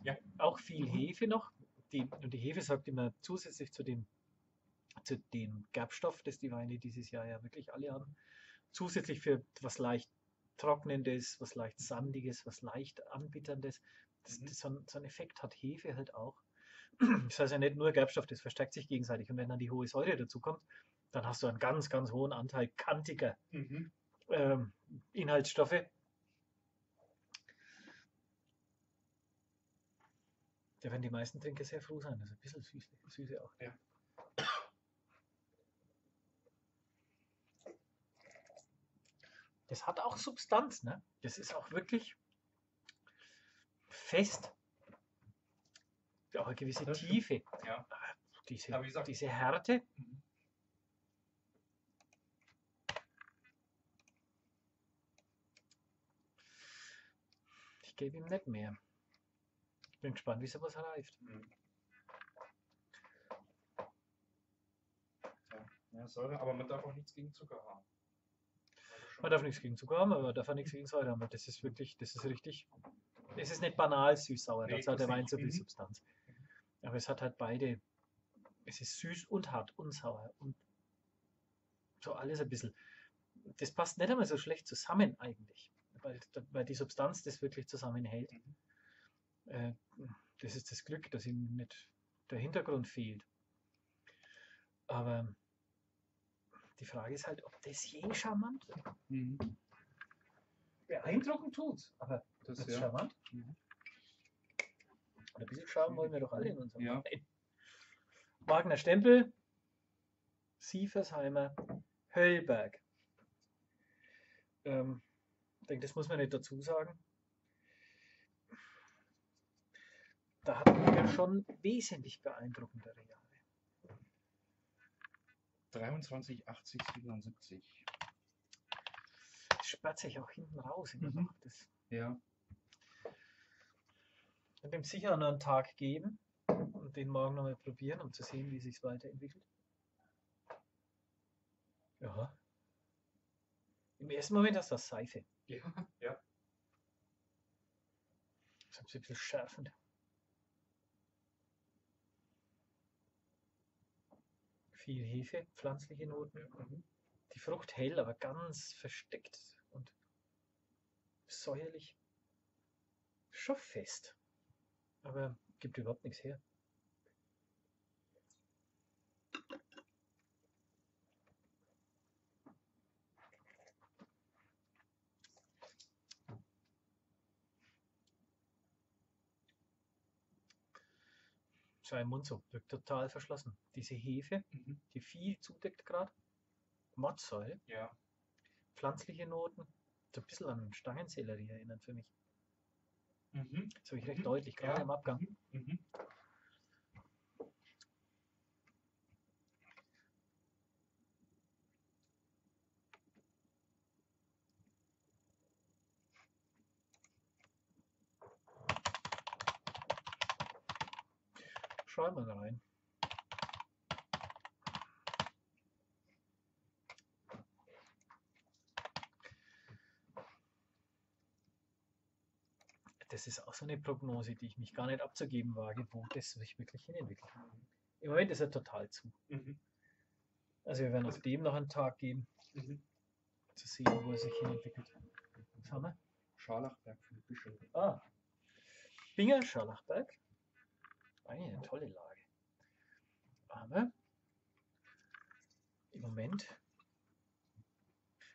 Ja. Auch viel Hefe noch. Die, und die Hefe sorgt immer zusätzlich zu dem, zu dem Gerbstoff, das die Weine dieses Jahr ja wirklich alle haben, zusätzlich für was leicht Trocknendes, was leicht Sandiges, was leicht Anbitterndes. Das, Mhm. das, so, ein, so ein Effekt hat Hefe halt auch. Das heißt ja nicht nur Gerbstoff, das verstärkt sich gegenseitig. Und wenn dann die hohe Säure dazu kommt, dann hast du einen ganz, ganz hohen Anteil kantiger Mhm. ähm, Inhaltsstoffe. Da werden die meisten Trinker sehr froh sein. Also ein bisschen Süße, Süße auch. Ja. Das hat auch Substanz, ne? Das ist auch wirklich fest. Auch eine gewisse Das. Tiefe. Ja. Diese, diese Härte. Mhm. Ich gebe ihm nicht mehr. Ich bin gespannt, wie sowas reift. Mhm. Ja. Säure, aber man darf auch nichts gegen Zucker haben. Also Man darf nichts gegen Zucker haben, aber man darf auch nichts gegen Säure haben. Das ist wirklich, das ist richtig. Es ist nicht banal süß-sauer, Nee, dazu hat das der Wein so viel Mhm. Substanz. Aber es hat halt beide. Es ist süß und hart und sauer und so alles ein bisschen. Das passt nicht einmal so schlecht zusammen eigentlich, weil, weil die Substanz das wirklich zusammenhält. Mhm. Äh, das ist das Glück, dass ihm nicht der Hintergrund fehlt. Aber die Frage ist halt, ob das je charmant wird. Mhm. Beeindruckend tut's, aber Das, Wird's ja. charmant? Mhm. Und ein bisschen Charme wollen wir doch alle in unserem Ja. Verein. Wagner Stempel, Sieversheimer, Höllberg. Ähm, ich denke, das muss man nicht dazu sagen. Da hatten wir schon wesentlich beeindruckendere Jahre. 23, 80, 77. Das sperrt sich auch hinten raus in der Mhm. Nacht. Das Ja. wird dem sicher noch einen Tag geben und den morgen nochmal probieren, um zu sehen, wie sich weiterentwickelt. Ja. Im ersten Moment hast du das Seife. Ja, ja. Das ist ein bisschen schärfend. Viel Hefe, pflanzliche Noten. Mhm. Die Frucht hell, aber ganz versteckt und säuerlich. Schon fest. Aber gibt überhaupt nichts her. Im Mund so, wirkt total verschlossen. Diese Hefe, Mhm. die viel zudeckt gerade. Mottsäure, Ja. pflanzliche Noten. So ein bisschen an Stangensellerie erinnert für mich. Mhm. Das habe ich recht Mhm. deutlich, gerade im Abgang. Mal rein. Das ist auch so eine Prognose, die ich mich gar nicht abzugeben wage, wo das sich wirklich hinentwickelt. Im Moment ist er total zu. Mhm. Also wir werden auf dem noch einen Tag geben, Mhm. zu sehen, wo er sich hinentwickelt. Was haben wir? Scharlachberg für Büschel. Ah, Binger Scharlachberg. Eigentlich eine tolle Lage. Aber im Moment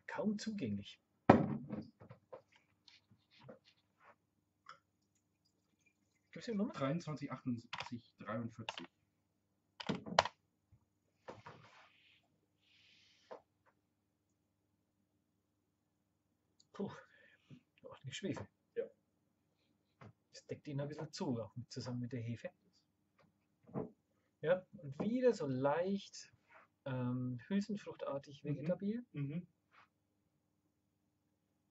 kaum zugänglich. Gibt's die Nummer? 23, 78, 43. Puh, ordentlich Schwefel. Ja. Das deckt ihn ein bisschen zu, auch mit, zusammen mit der Hefe. Ja, und wieder so leicht ähm, hülsenfruchtartig Mhm. vegetabil. Mhm.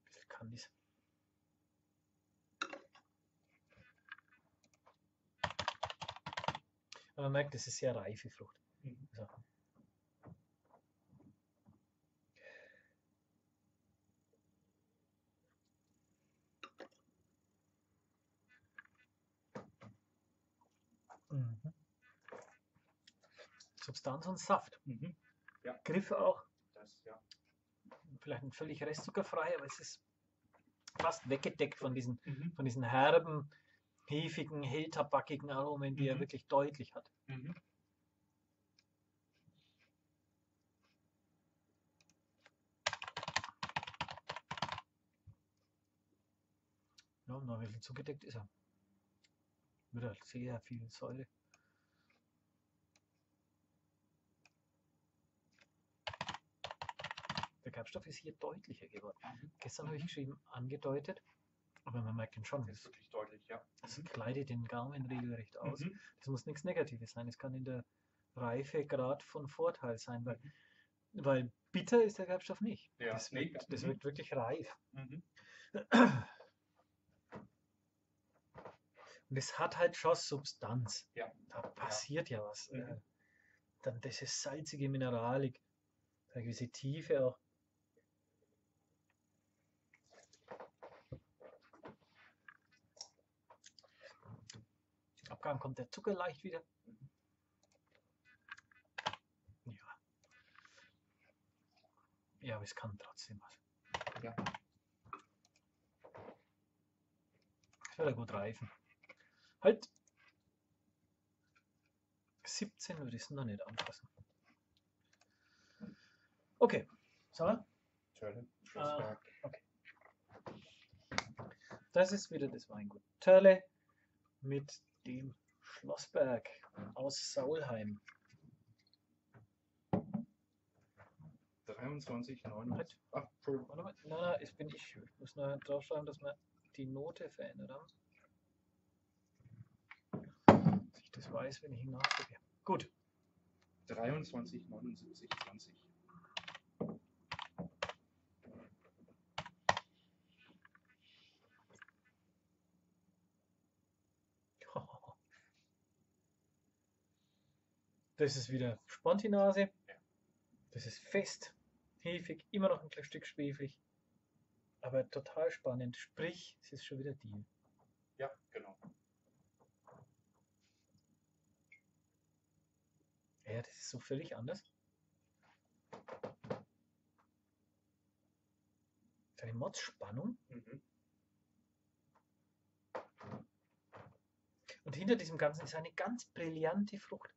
bisschen Candice. Aber man merkt, das ist sehr reife Frucht. Mhm. So. Substanz und Saft. Mhm. Griff auch. Das, ja. Vielleicht ein völlig restzuckerfrei, aber es ist fast weggedeckt von diesen, Mhm. von diesen herben, hefigen, helltabakigen Aromen, die er Mhm. wirklich deutlich hat. Mhm. Ja, noch ein bisschen zugedeckt ist er. Wird halt sehr viel Säure. Der Gerbstoff ist hier deutlicher geworden. Mhm. Gestern habe ich geschrieben, angedeutet, aber man merkt ihn schon. Das ist wirklich deutlich, ja. Es kleidet den Gaumen regelrecht aus. Mhm. Das muss nichts Negatives sein. Es kann in der Reife Grad von Vorteil sein, weil, weil bitter ist der Gerbstoff nicht. Ja, das, nee, wirkt, das mhm. wirkt wirklich reif. Mhm. Und es hat halt schon Substanz. Ja. Da passiert ja, was. Mhm. Äh, Dann das ist salzige Mineralik. Eine gewisse Tiefe auch. Abgang kommt der Zucker leicht wieder. Ja. Ja, aber es kann trotzdem was. Ja. Es wird ja gut reifen. Halt. 17 würde ich es noch nicht anfassen. Okay. So, Törle, Ah. Das ist wieder das Weingut Törle mit dem Schlossberg aus Saulheim. 23, 9. Halt. Ach, Entschuldigung. Warte mal. Nein, nein, es bin ich. Ich muss nur draufschreiben, dass wir die Note verändert haben. Dass ich das weiß, wenn ich ihn nachgucke. Gut. 23, 79, 20. Das ist wieder Spontinase. Das ist fest. hefig, immer noch ein Stück schweflig. Aber total spannend. Sprich, es ist schon wieder Deal. Ja, genau. Ja, das ist so völlig anders. So eine Motzspannung. Mhm. Und hinter diesem Ganzen ist eine ganz brillante Frucht.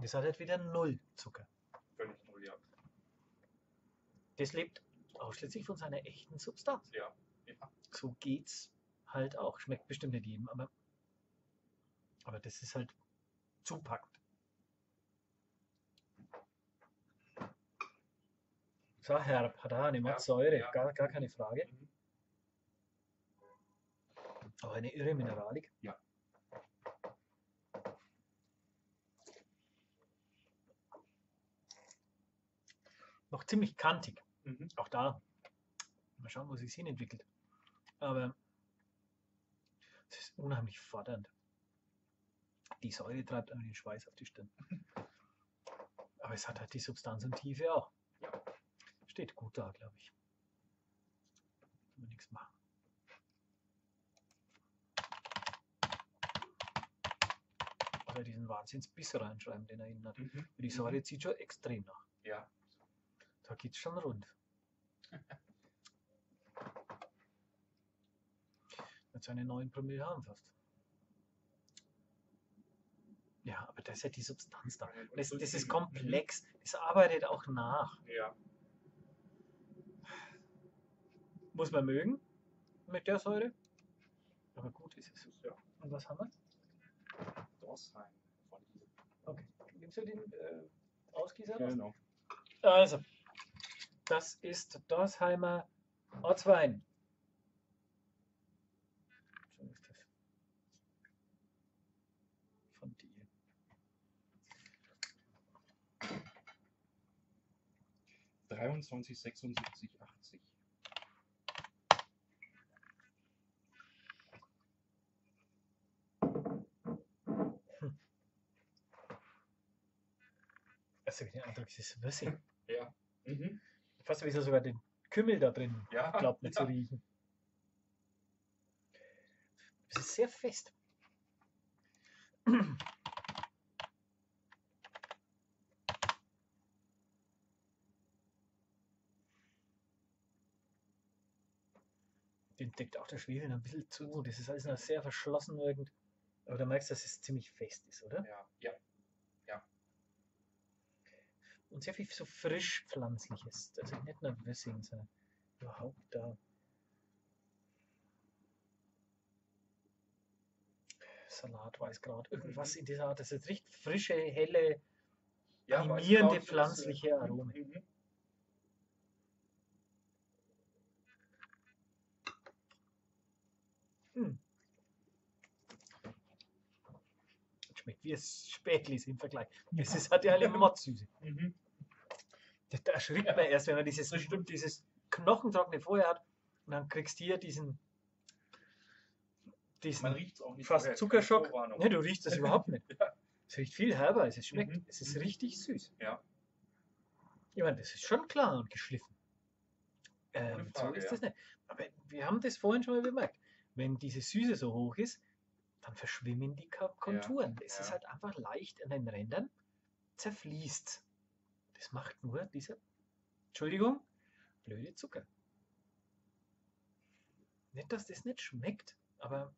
Und Das hat halt wieder null Zucker. Völlig null, ja. Das lebt ausschließlich von seiner echten Substanz. Ja. ja. So geht's halt auch. Schmeckt bestimmt nicht jedem, aber, aber das ist halt zupackend. So herb, hat er eine Säure, ja. gar, gar keine Frage. Mhm. Aber eine irre Mineralik. Ja. Noch ziemlich kantig. Mhm. Auch da. Mal schauen, wo sich hin entwickelt. Aber es ist unheimlich fordernd. Die Säure treibt einem den Schweiß auf die Stirn. Aber es hat halt die Substanz und Tiefe auch. Ja. Steht gut da, glaube ich. Kann man nichts machen. Oder diesen Wahnsinnsbiss reinschreiben, den er innen hat. Mhm. Die Säure zieht schon extrem nach. Ja. Da geht's schon rund. Mit seine 9 Promille haben fast. Ja, aber das ist ja die Substanz da. Das, das ist komplex. Das arbeitet auch nach. Ja. Muss man mögen mit der Säure. Aber gut ist es. Ja. Und was haben wir? Dorsheim. Okay. Nimmst du den äh, Ausgießer? Genau. Also, das ist Dorsheimer Ortswein. So ist das. Von dir. Dreiundzwanzig, sechsundsiebzig, achtzig. Also, den Eindruck, es ist Würsing. Ja. Mhm. Fast wie so sogar den Kümmel da drin Ja. glaubt nicht ja. zu riechen. Es ist sehr fest. Den deckt auch der Schwefel ein bisschen zu. Das ist alles noch sehr verschlossen irgend. Aber da merkst du, dass es ziemlich fest ist, oder? Ja. Ja. Und sehr viel so frisch pflanzliches. Also nicht nur Wissing, sondern überhaupt da. Salat, Weißkraut, irgendwas in dieser Art. Das ist richtig frische, helle, ja animierende äh, pflanzliche Aromen. Mhm. Hm. Schmeckt wie es Spätlis im Vergleich. Es ist, hat ja eine Mordsüße. Mhm. Da, erschrickt man erst, wenn man dieses, dieses Knochentrockene vorher hat und dann kriegst du hier diesen, diesen Man riecht es auch nicht. fast vorher, Zuckerschock. Ne, du riechst das überhaupt nicht. Ja. Es riecht viel herber, es schmeckt. Mhm. Es ist Mhm. richtig süß. Ja. Ich meine, das ist schon klar und geschliffen. Ähm, so Frage, ist ja. das nicht. Aber wir haben das vorhin schon mal bemerkt. Wenn diese Süße so hoch ist, dann verschwimmen die Konturen. Es ja. ist halt einfach leicht an den Rändern zerfließt. Das macht nur dieser, Entschuldigung, blöde Zucker. Nicht, dass das nicht schmeckt, aber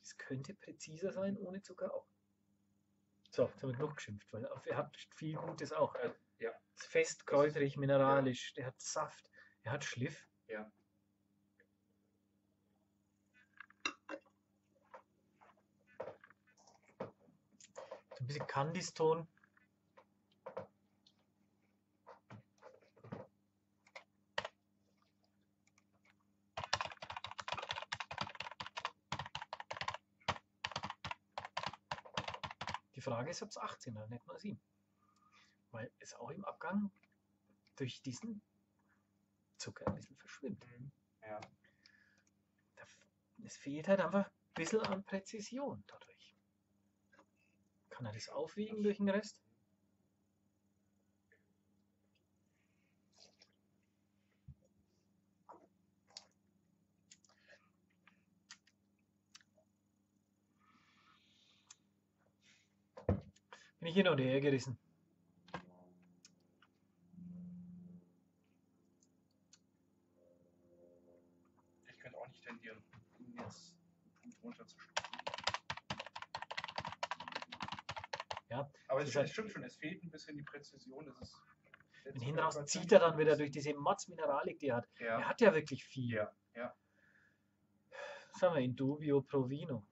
es könnte präziser sein ohne Zucker auch. So, jetzt haben wir genug geschimpft, weil er hat viel Gutes auch. Äh, ja. Ist fest, kräuterig, mineralisch, der hat Saft, er hat Schliff. Ja. So ein bisschen Kandiston. Die Frage ist, ob es 18 oder nicht nur 7. Weil es auch im Abgang durch diesen Zucker ein bisschen verschwimmt. Mhm. Ja. Da Es fehlt halt einfach ein bisschen an Präzision dadurch. Kann er das aufwiegen durch den Rest? Hin und her gerissen. Ich könnte auch nicht tendieren, ihn jetzt einen Punkt runterzustufen. Ja, Aber es es stimmt, halt- stimmt schon, es fehlt ein bisschen die Präzision. Das ist Und hinten raus zieht er dann wieder durch diese Matz-Mineralik, die er hat. Er Ja, hat ja wirklich viel. ja, ja. Sagen wir in dubio pro vino.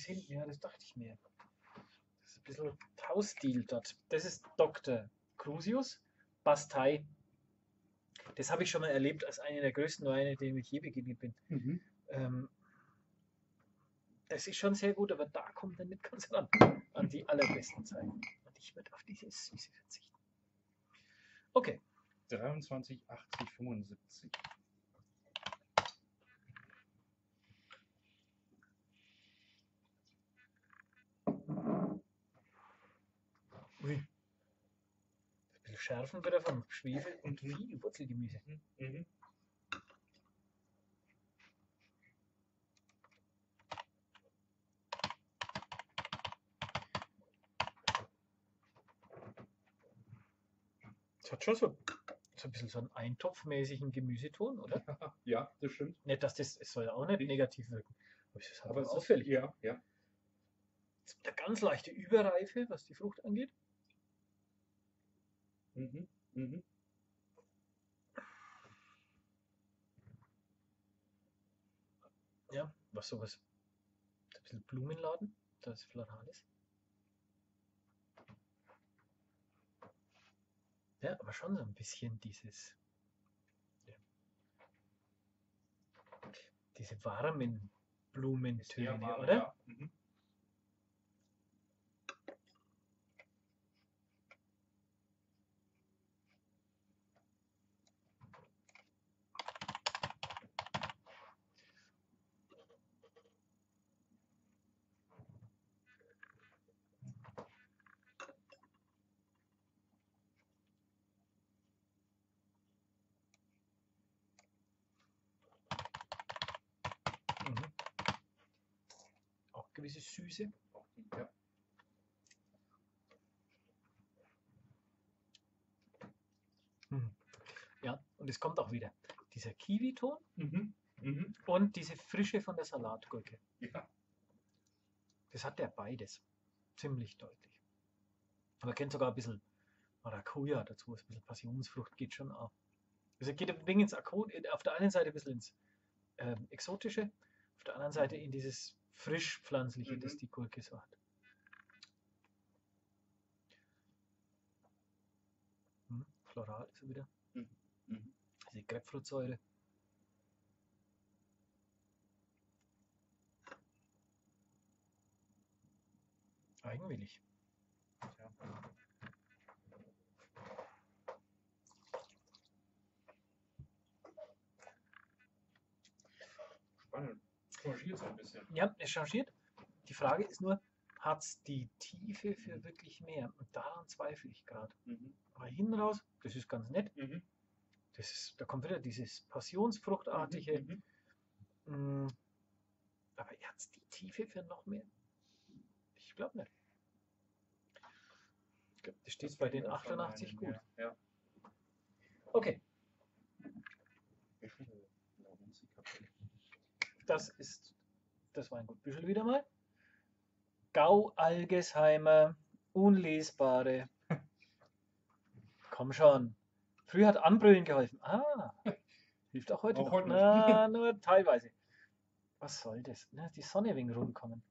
Sie sind, ja, das dachte ich mir. Das ist ein bisschen Hausstil dort. Das ist Dr. Crusius Bastei. Das habe ich schon mal erlebt als eine der größten Weine, denen ich je begegnet bin. Mhm. Ähm, das ist schon sehr gut, aber da kommt er nicht ganz ran an die allerbesten Zeiten. Und ich würde auf diese Süße verzichten. Okay, 23, 80, 75. schärfen wieder vom Schwefel und Mhm. viel Wurzelgemüse. Mhm. Es hat schon so, so ein bisschen so einen eintopfmäßigen Gemüseton, oder? Ja, das stimmt. Nicht, dass das, es soll ja auch nicht negativ wirken. Aber es ist Aber aber es ist auffällig. Ja, ja. Eine ganz leichte Überreife, was die Frucht angeht. Mhm. Mhm. Ja, was sowas. Ein bisschen Blumenladen, das ist Florales. Ja, aber schon so ein bisschen dieses. Ja, diese warmen Blumentöne, warm, oder? Ja. Mhm. Auch Süße. Auch die, ja. Ja, und es kommt auch wieder dieser Kiwi-Ton Mhm. Mhm. und diese Frische von der Salatgurke. Ja. Das hat der beides. Ziemlich deutlich. Aber kennt sogar ein bisschen Maracuja dazu, ein bisschen Passionsfrucht geht schon auch. Also geht ein wenig ins Akko, auf der einen Seite ein bisschen ins ähm, Exotische, auf der anderen Seite in dieses frisch-pflanzliche, das Mhm. die Gurke so hat. Hm, floral ist er wieder. Mhm. Diese Grapefruitsäure. Eigenwillig. Ja. Spannend. Changiert so ein bisschen. Ja, es changiert. Die Frage ist nur, hat es die Tiefe für wirklich mehr? Und daran zweifle ich gerade. Mhm. Aber hinten raus, das ist ganz nett. Mhm. Das ist, da kommt wieder dieses Passionsfruchtartige. Mhm. Mm, Aber hat es die Tiefe für noch mehr? Ich glaube nicht. Das steht Das bei den auch schon 88 meinen, gut. Ja. ja. Okay, Wie viele Laurenzi-Kapelle? Das ist das Weingut Büschel wieder mal. Gau Algesheimer, unlesbare. Komm schon. Früher hat Anbrüllen geholfen. Ah, hilft auch heute Auch noch. heute. Na, nur teilweise. Was soll das? Na, die Sonne wegen rumkommen.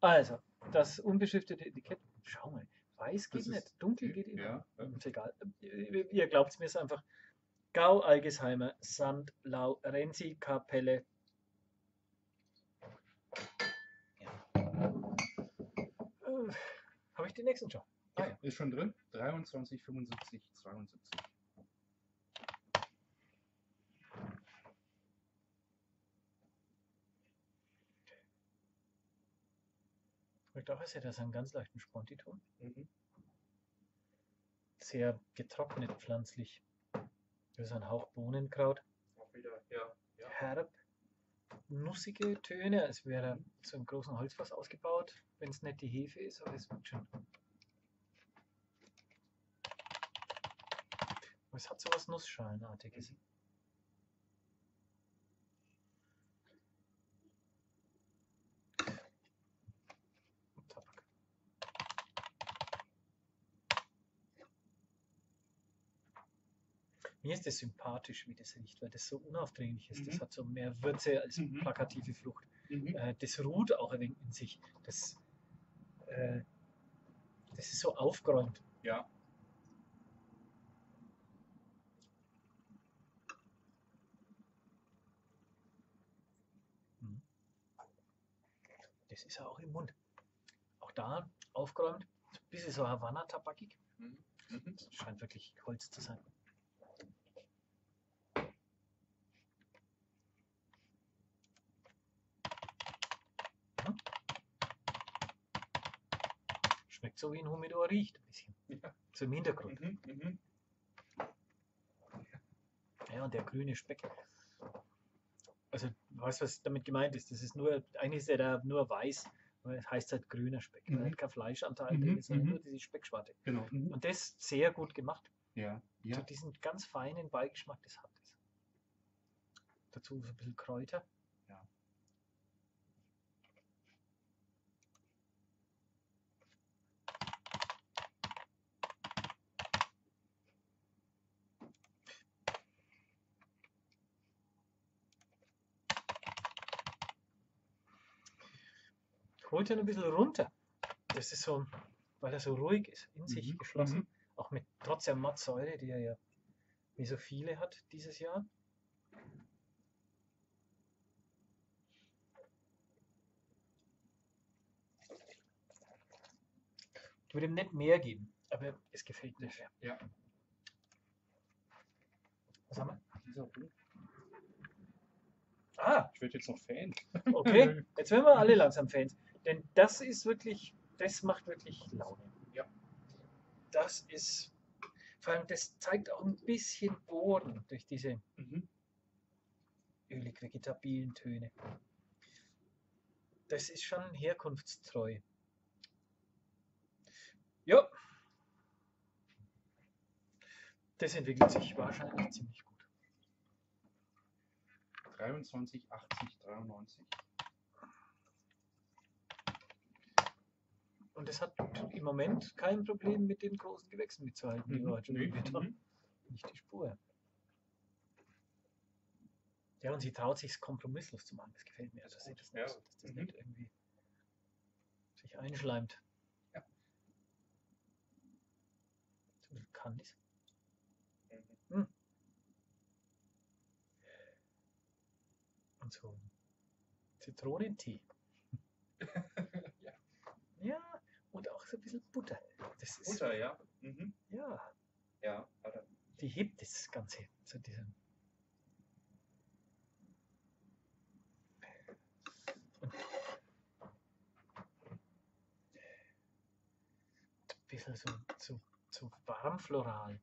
Also, das unbeschriftete Etikett. Schau mal, weiß geht Das nicht, dunkel geht immer. Ja. ja. Ist egal. Ihr glaubt es mir, ist einfach Gau Algesheimer, St. Laurenzi Kapelle. Ja. Äh, Habe ich den nächsten schon? Ah ja, ist schon drin. 23, 75, 72. Schmeckt auch, als hätte das einen ganz leichten Spontiton. Mhm. Sehr getrocknet pflanzlich. Das ist ein Hauch Bohnenkraut. Auch wieder, ja. ja. Herb. Nussige Töne, als wäre so ein großen Holzfass ausgebaut. Wenn es nicht die Hefe ist, aber es wird schon. Es hat so was Nussschalenartiges. Und Tabak. Mir ist es sympathisch, wie das riecht, weil das so unaufdringlich ist. Das Mhm. hat so mehr Würze als Mhm. plakative Frucht. Mhm. Äh, das ruht auch ein wenig in sich. Das, äh, das ist so aufgeräumt. Ja. Das ist ja auch im Mund. Auch da aufgeräumt. Ein bisschen so Havanna-Tabakig. Mhm. Mhm. Das scheint wirklich Holz zu sein. So wie ein Humidor riecht ein bisschen. Ja. So im Hintergrund. Mhm. Mhm. Ja, und der grüne Speck. Also, du weißt, was damit gemeint ist. Das ist nur, eigentlich ist der da nur weiß, aber es heißt halt grüner Speck. weil Mhm. hat kein Fleischanteil Mhm, drin, sondern mhm. nur diese Speckschwarte. Genau. Mhm. Und das sehr gut gemacht. Ja. So Ja. diesen ganz feinen Beigeschmack, das hat es. Dazu so ein bisschen Kräuter. Ja. Holt ihn ein bisschen runter. Das ist so, weil er so ruhig ist, in sich Mhm, geschlossen. mhm. Auch mit trotz der Mattsäure, die er ja wie so viele hat dieses Jahr. Ich würde ihm nicht mehr geben, aber es gefällt mir sehr. Ja. Was haben wir? Punkt. Ah, Ich werde jetzt noch Fan. okay. Jetzt werden wir alle langsam Fans. Denn das ist wirklich, das macht wirklich Laune. Ja. Das ist, vor allem, das zeigt auch ein bisschen Boden durch diese Mhm. ölig-vegetabilen Töne. Das ist schon herkunftstreu. Ja. Das entwickelt sich wahrscheinlich ziemlich gut. 23, 80, 93. Und es hat im Moment kein Problem mit den großen Gewächsen mitzuhalten, die wir heute schon haben. Mhm. Nicht die Spur. Ja, und sie traut sich kompromisslos zu machen. Das gefällt mir. Das dass ist sie das ja. nicht, dass das Mhm. nicht irgendwie sich einschleimt. Ja. Ein bisschen Candice. Mhm. Und so Zitronentee. ja. Ja, und auch so ein bisschen Butter. Das ist, Butter, ja. Mhm. ja, Ja, hat er. die hebt das Ganze zu diesem. Und ein bisschen so, so, so warm floral.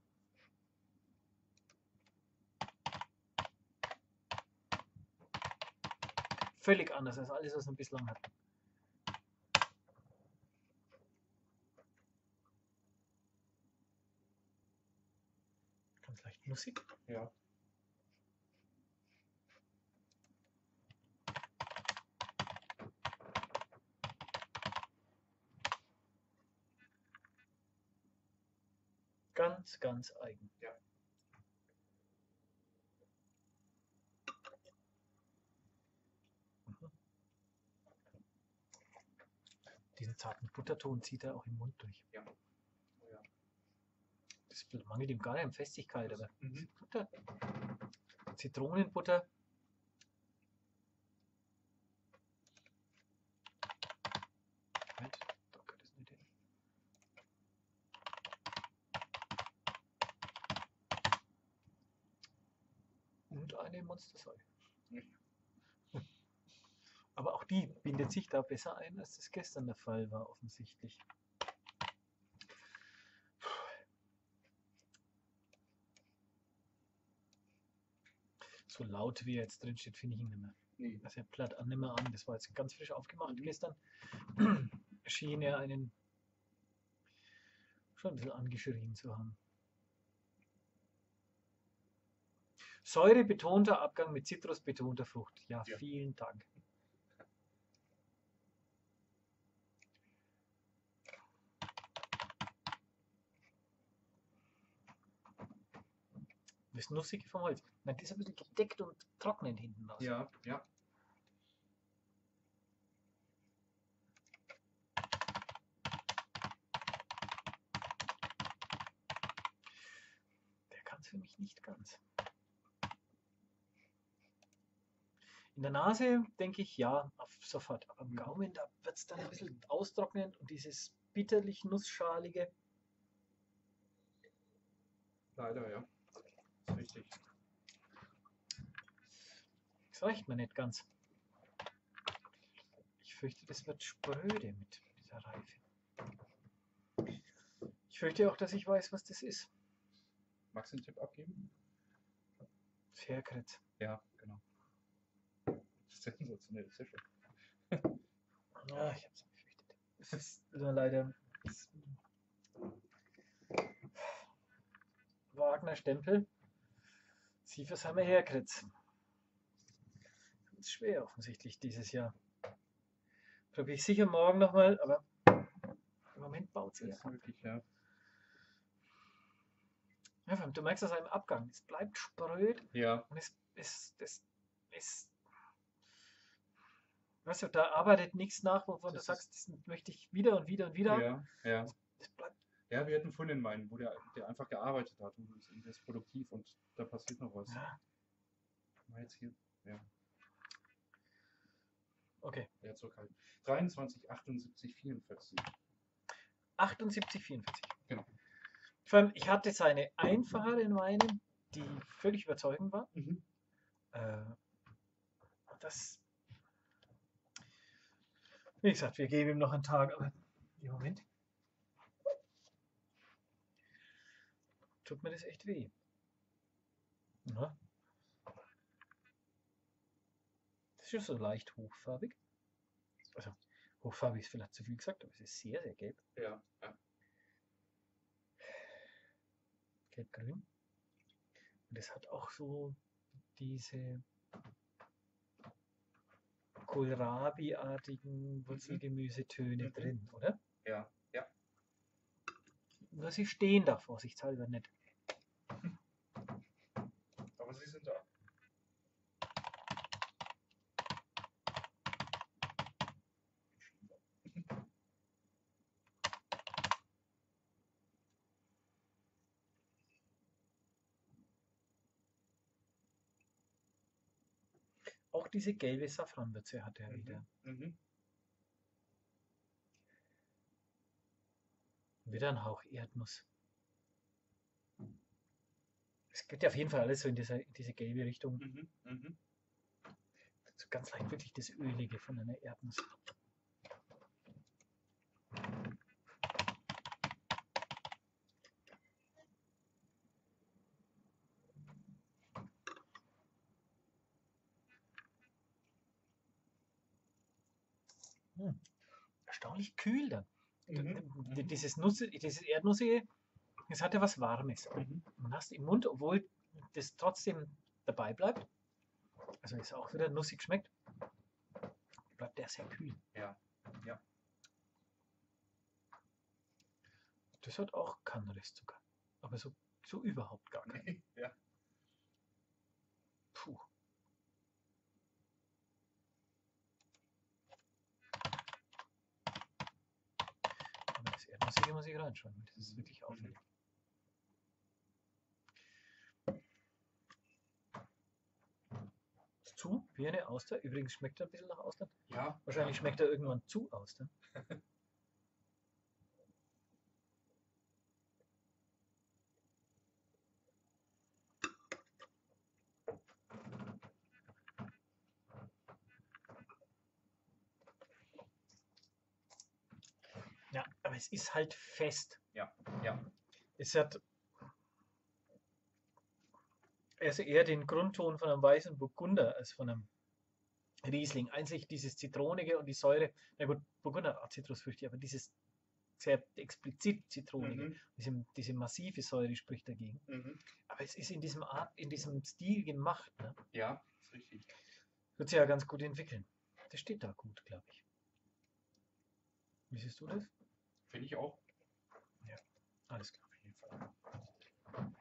Völlig anders als alles, was wir bislang hatten. Nussig. Ja. Ganz, ganz eigen. Ja. Mhm. Diesen zarten Butterton zieht er auch im Mund durch. Ja das mangelt ihm gar nicht an Festigkeit, aber mhm. Butter, Zitronenbutter. Und eine Monstersäule. Aber auch die bindet sich da besser ein, als das gestern der Fall war, offensichtlich. So laut wie er jetzt drin steht, finde ich ihn nicht mehr. Nee. Also er platt an, nicht mehr an. Das war jetzt ganz frisch aufgemacht Mhm. gestern. Schien er einen schon ein bisschen angeschrien zu haben. Säurebetonter Abgang mit zitrusbetonter Frucht. Ja, Ja. vielen Dank. Das Nussige vom Holz. Nein, das ist ein bisschen gedeckt und trocknend hinten raus. Ja, ja. Der kann es für mich nicht ganz. In der Nase denke ich ja, auf sofort. Aber am Mhm. Gaumen, da wird es dann ein bisschen austrocknend und dieses bitterlich nussschalige. Leider, ja. Richtig. Das reicht mir nicht ganz. Ich fürchte, das wird spröde mit dieser Reife. Ich fürchte auch, dass ich weiß, was das ist. Magst du einen Tipp abgeben? Ferkritz. Ja, genau. Sensationell, sehr schön. Ja, ich hab's befürchtet. Es ist nur leider. Wagner Stempel. Siefersheimer Herkritz. Ist schwer offensichtlich dieses Jahr. Probiere ich sicher morgen nochmal, aber im Moment baut sie ja wirklich, ja. Ja, du merkst das im Abgang. Es bleibt spröd Ja, und es ist. Es ist weißt du, da arbeitet nichts nach, wovon du Das ist- sagst, das möchte ich wieder und wieder und wieder. ja, ja. Es bleibt Ja, wir hatten vorhin meinen, wo der, der einfach gearbeitet hat und der ist produktiv und da passiert noch was. Ja, Mal jetzt hier, ja, okay. der zurückhalten. 23, 78, 44. 78, 44. Genau. Vor allem, ich hatte seine einfacheren Weine, die völlig überzeugend waren. Mhm. Äh, das. Wie gesagt, wir geben ihm noch einen Tag, aber im Moment tut mir das echt weh. Ja. Das ist schon so leicht hochfarbig. Also, hochfarbig ist vielleicht zu viel gesagt, aber es ist sehr, sehr gelb. Ja, ja. Gelb-grün. Und es hat auch so diese Kohlrabi-artigen Wurzelgemüsetöne Mhm. drin, oder? ja, Nur sie stehen da vorsichtshalber nicht. Aber sie sind da. Auch diese gelbe Safranwürze hat er wieder. Mhm. Wieder ein Hauch Erdnuss. Es geht ja auf jeden Fall alles so in diese, in diese gelbe Richtung. Mhm. Mhm. So ganz leicht wirklich das Ölige von einer Erdnuss. Hm. Erstaunlich kühl dann. Mhm. Dieses, Nuss, dieses Erdnussige, es hat ja was Warmes. Mhm. Man hast im Mund, obwohl das trotzdem dabei bleibt. Also ist auch wieder nussig schmeckt. Bleibt der sehr kühl. Ja, ja. Das hat auch keinen Restzucker. Aber so, so überhaupt gar keinen. ja. Puh. Das Erdnussige muss ich reinschauen. Das ist wirklich auffällig. Zu, wie eine Auster. Übrigens schmeckt er ein bisschen nach Austern. Ja. Wahrscheinlich schmeckt er irgendwann zu Austern. Aber es ist halt fest. Ja, ja. Es hat also eher den Grundton von einem weißen Burgunder als von einem Riesling. Einzig dieses Zitronige und die Säure. Na gut, Burgunder hat Zitrusfrüchte, aber dieses sehr explizit Zitronige, Mhm. diese, diese massive Säure spricht dagegen. Mhm. Aber es ist in diesem Art, in diesem Stil gemacht. Ne? Ja, ist richtig. Wird sich ja ganz gut entwickeln. Das steht da gut, glaube ich. Wie siehst du das? Finde ich auch. Alles klar. Auf jeden Fall.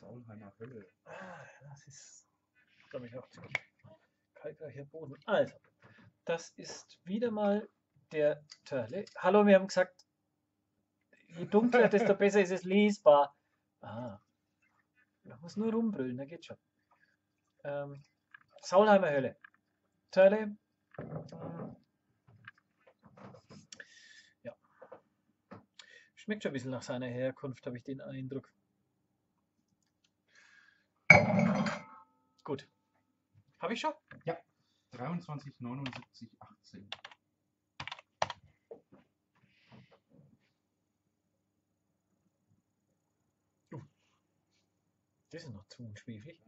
Saulheimer Hölle. Ah, das ist, glaube ich, auch ziemlich kalkreicher Boden. Also, das ist wieder mal der Törle. Hallo, wir haben gesagt, je dunkler, desto besser ist es lesbar. Ah, man muss nur rumbrüllen, da geht schon. Ähm, Saulheimer Hölle. Törle. ähm, Ja. Schmeckt schon ein bisschen nach seiner Herkunft, habe ich den Eindruck. Gut. Habe ich schon? 23, 79, 18. Das ist noch zu unschweflig.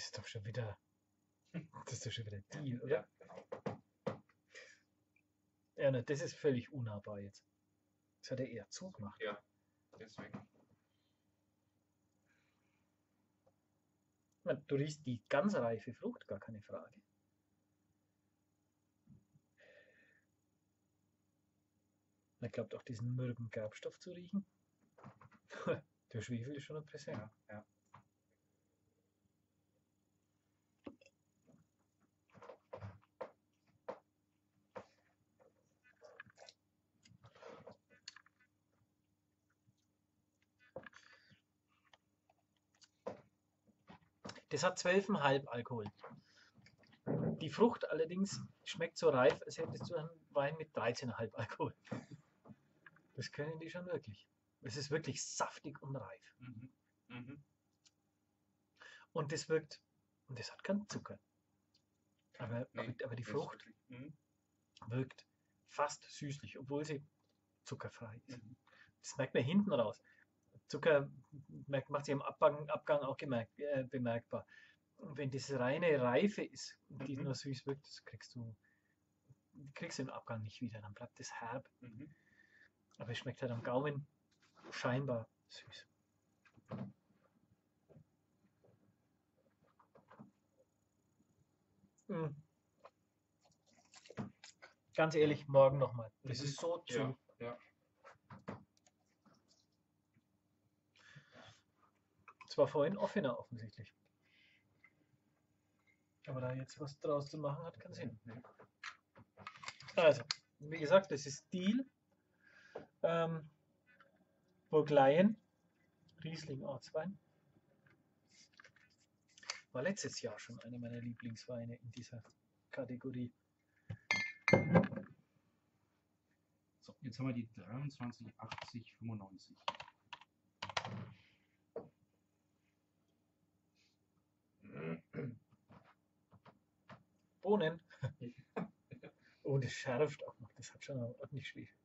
Das ist doch schon wieder. Das ist doch schon wieder Deal, oder? Ja, genau. Ja, ne, das ist völlig unnahbar jetzt. Das hat er eher zugemacht. Deswegen. Ich meine, Du riechst die ganz reife Frucht, gar keine Frage. Man glaubt auch diesen mürben Gerbstoff zu riechen. Der Schwefel ist schon ein präsent. Ja, ja. Das hat 12,5 Alkohol. Die Frucht allerdings schmeckt so reif, als hättest du einen Wein mit 13,5 Alkohol. Das können die schon wirklich. Es ist wirklich saftig und reif. Mhm. Mhm. Und das wirkt, und das hat keinen Zucker. Aber, Nee, aber, die Frucht wirklich- Mhm. wirkt fast süßlich, obwohl sie zuckerfrei ist. Mhm. Das merkt man hinten raus. Zucker macht sich im Abgang, Abgang auch gemerkt, äh, bemerkbar. Und wenn das reine Reife ist, die Mhm. nur süß wirkt, das kriegst du, kriegst du im Abgang nicht wieder. Dann bleibt das herb. Mhm. Aber es schmeckt halt am Gaumen scheinbar süß. Mm. Ganz ehrlich, morgen nochmal. Das Mhm. ist so zu. Ja, ja. Es war vorhin offener offensichtlich. Aber da jetzt was draus zu machen, hat keinen Sinn. Also, wie gesagt, das ist Deal. Ähm, Burgleien, Riesling Ortswein. War letztes Jahr schon einer meiner Lieblingsweine in dieser Kategorie. So, jetzt haben wir die 23, 80, 95. Bohnen. Oh, das schärft auch noch. Das hat schon ordentlich Schwefel.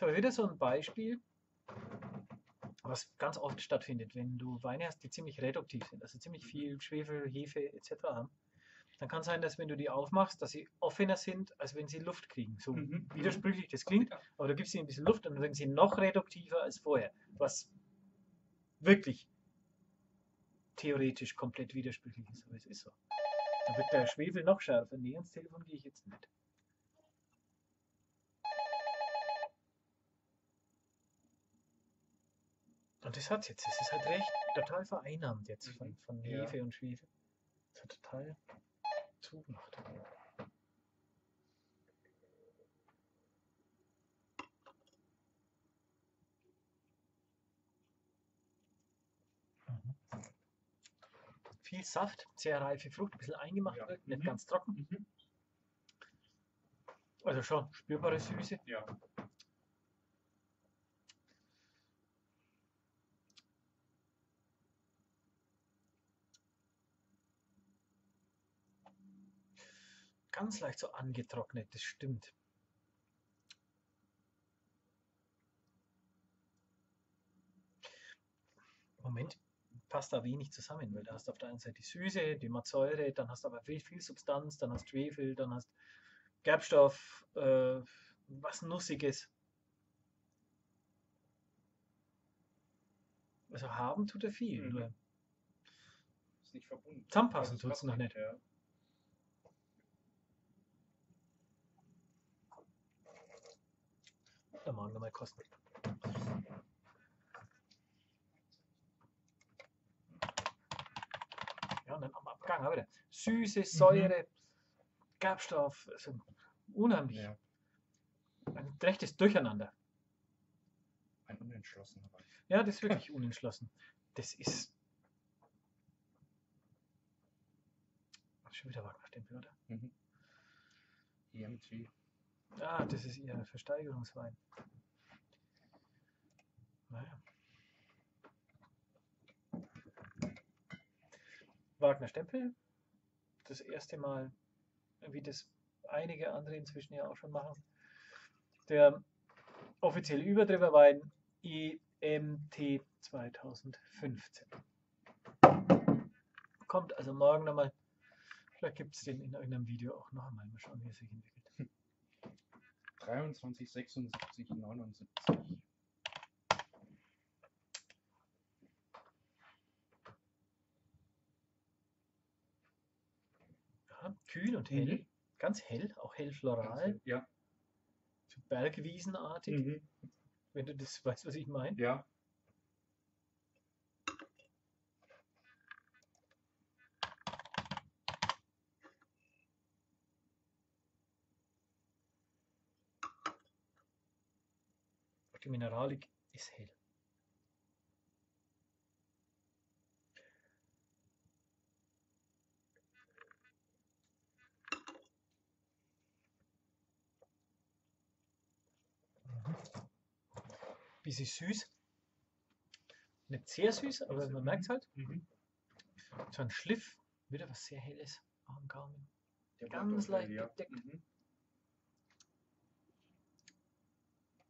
Aber wieder so ein Beispiel, was ganz oft stattfindet, wenn du Weine hast, die ziemlich reduktiv sind, also ziemlich viel Schwefel, Hefe etc. haben. Dann kann sein, dass wenn du die aufmachst, dass sie offener sind, als wenn sie Luft kriegen. So Mhm. widersprüchlich das klingt, aber du gibst ihnen ein bisschen Luft und dann sind sie noch reduktiver als vorher. Was wirklich theoretisch komplett widersprüchlich ist, aber es ist so. Dann wird der Schwefel noch schärfer. Nee, ans Telefon gehe ich jetzt es hat jetzt. Es ist halt recht total vereinnahmt jetzt mhm. von, von ja. Hefe und Schwefel. Es hat total zugemacht. Mhm. Viel Saft, sehr reife Frucht, ein bisschen eingemacht ja. wird, nicht mhm. ganz trocken. Mhm. Also schon spürbare mhm. Süße. Ja. Ganz leicht so angetrocknet, das stimmt. Im Moment passt da wenig zusammen, weil da hast du auf der einen Seite die Süße, die Mazsäure, dann hast du aber viel, viel Substanz, dann hast du Schwefel, dann hast Gerbstoff, äh, was Nussiges. Also haben tut er viel. Mhm. Nur Ist nicht verbunden. Zusammenpassen Also tut es noch nicht. Ja. Wir mal kosten. Ja, und dann am Abgang wieder Süße, Säure, Gerbstoff, also unheimlich. ja. Ein rechtes Durcheinander. Ein unentschlossener Wein. Ja, das ist wirklich unentschlossen. Das ist. Schon wieder Wagner-Stempel, oder? Mhm. EMT. Ah, das ist ihr Versteigerungswein. Naja. Wagner Stempel. Das erste Mal, wie das einige andere inzwischen ja auch schon machen. Der offizielle Übertrefferwein EMT 2015. Kommt also morgen nochmal. Vielleicht gibt es den in irgendeinem Video auch noch einmal. Mal schauen, wie er sich entwickelt. 23, 76, 79. Ja, kühl und hell. Mhm. Ganz hell, auch hell floral. Ja. So Bergwiesenartig, Mhm. wenn du das weißt, was ich meine. Ja. Die Mineralik ist hell. Mhm. Bisschen süß. Nicht sehr süß, aber man merkt es halt. Mhm. So ein Schliff, wieder was sehr helles am Gaumen. Der Ganz leicht ja. bedeckt. Mhm.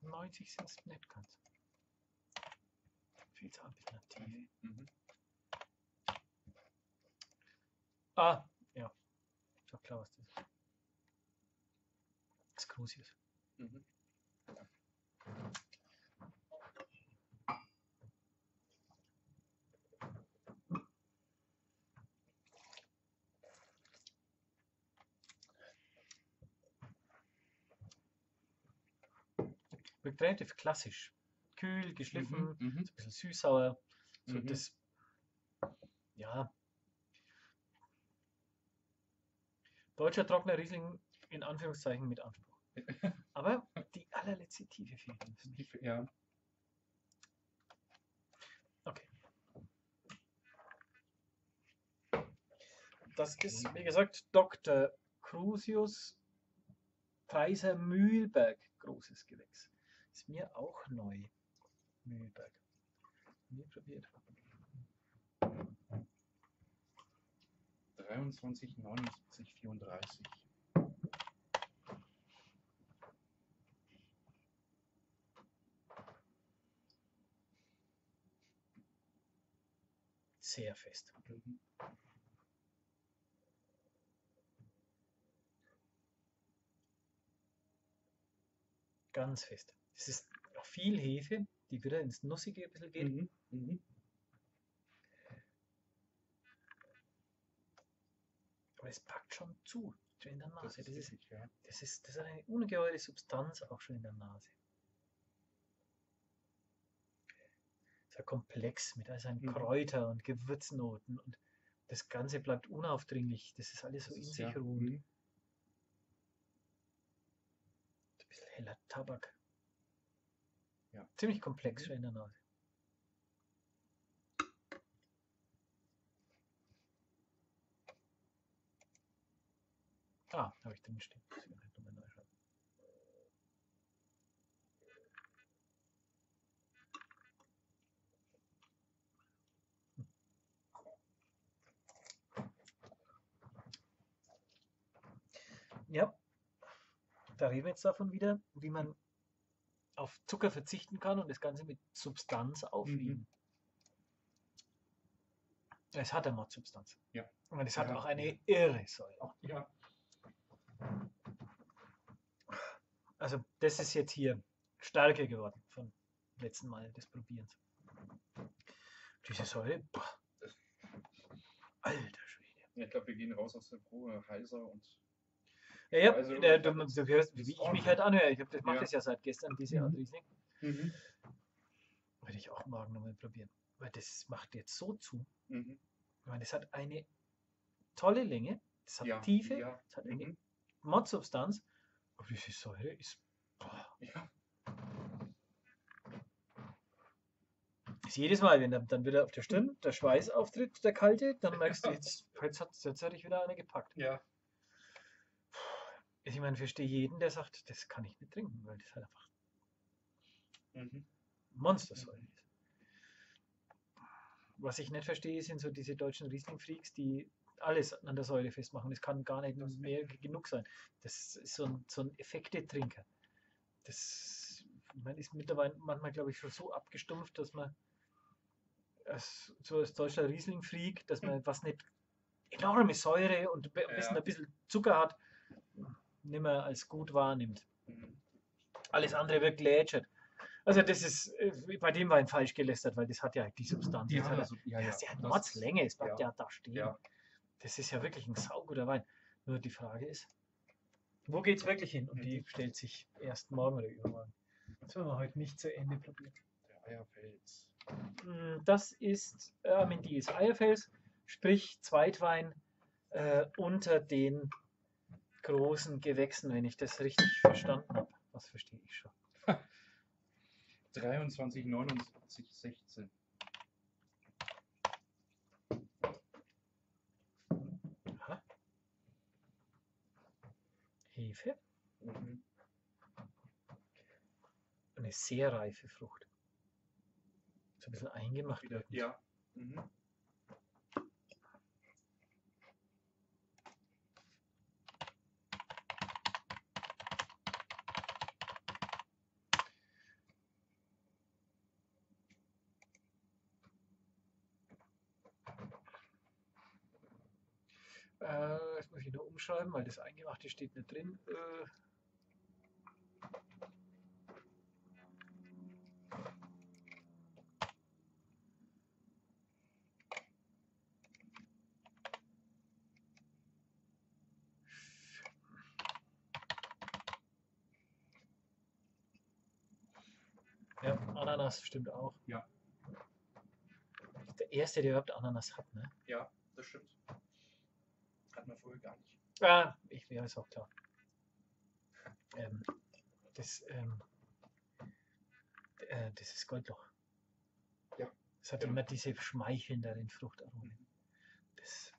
90 sind es nicht ganz. Tiefe. Mhm. Ah, ja. Ist doch klar, was das ist. Crucius. Mhm. Wirkt relativ klassisch. Kühl, geschliffen, Mhm. Mhm. so ein bisschen süß-sauer. So Mhm. das, ja. Deutscher trockener Riesling in Anführungszeichen mit Anspruch. Aber die allerletzte Tiefe fehlt für mich. Ja. Okay. Das ist, wie gesagt, Dr. Crusius Kaiser Mühlberg, großes Gewächs. Ist mir auch neu. Mühlberg. Nie probiert. 23, 79, 34. Sehr fest. Mhm. Ganz fest. Es ist auch viel Hefe, die wieder ins Nussige ein bisschen geht. Mhm. Mhm. Aber es packt schon zu, schon in der Das Nase. ist Das ist, richtig, ja. das ist, das ist eine ungeheure Substanz auch schon in der Nase. Sehr komplex mit all seinen Mhm. Kräuter und Gewürznoten und das Ganze bleibt unaufdringlich. Das ist alles so Das in ist, sich ja. ruhend. Mhm. Heller Tabak. Ja. Ziemlich komplex mhm. schon in der Nase. Ah, habe ich drin stehen. Da reden wir jetzt davon wieder, wie man auf Zucker verzichten kann und das Ganze mit Substanz aufwiegen. Es hat eine Mordsubstanz. Ja. Und es hat Ja. auch eine irre Säure. Ja. Also das ist jetzt hier stärker geworden vom letzten Mal des Probierens. Diese Säure, boah. alter Schwede. Ja, Ich glaube, wir gehen raus aus der Probe heiser und Ja, ja Also, der, du, das- du hörst, das wie ich mich halt anhöre. Ich das mache Ja. das ja seit gestern, diese Mhm. Art Riesling. Mhm. Werde ich auch morgen nochmal probieren. Weil das macht jetzt so zu. Mhm. Ich meine, das hat eine tolle Länge, es hat Ja, Tiefe, ja. es hat eine Mhm. Mordsubstanz. Aber diese Säure ist, boah, Ja. ist jedes Mal, wenn dann, wieder auf der Stirn der Schweiß auftritt, der kalte, dann merkst du, jetzt, jetzt, hat, jetzt hat ich wieder eine gepackt. Ja. Ich meine, ich verstehe jeden, der sagt, das kann ich nicht trinken, weil das halt einfach Mhm. Monstersäure ist. Was ich nicht verstehe, sind so diese deutschen Riesling-Freaks, die alles an der Säure festmachen. Das kann gar nicht mehr genug sein. Das ist so ein, so ein Effektetrinker. Das man ist mittlerweile manchmal, glaube ich, schon so abgestumpft, dass man als, so als deutscher Riesling-Freak, dass man was nicht enorme Säure und am besten Ja. ein bisschen Zucker hat, nicht mehr als gut wahrnimmt. Alles andere wird glätschert. Also das ist, äh, bei dem Wein falsch gelästert, weil das hat ja die Substanz. Ja, das hat also, ja, ja, das ist ja Mordslänge, es bleibt ja. da stehen. Ja. Das ist ja wirklich ein sauguter Wein. Nur die Frage ist, wo geht es wirklich hin? Und die Mhm. stellt sich erst morgen oder übermorgen. Das werden wir heute nicht zu Ende probieren. Der Eierfels. Mm, Das ist äh, Amendies Eierfels, sprich Zweitwein äh, unter den großen Gewächsen, wenn ich das richtig verstanden habe. Was verstehe ich schon? 23, 79, 16. Aha. Hefe, Mhm. eine sehr reife Frucht. So ein bisschen eingemacht. Wieder, ja. Mhm. Äh, jetzt umschreiben, weil das Eingemachte steht nicht drin. Äh, ja, Ananas stimmt auch. Ja. Der erste, der überhaupt Ananas hat, ne? Ja, das stimmt. Hatten wir vorher gar nicht. Ah, ich wäre es auch klar. Ähm, das, ähm, äh, das ist Goldloch. Ja, Es hat genau. immer diese schmeichelnderen Fruchtaromen. Das,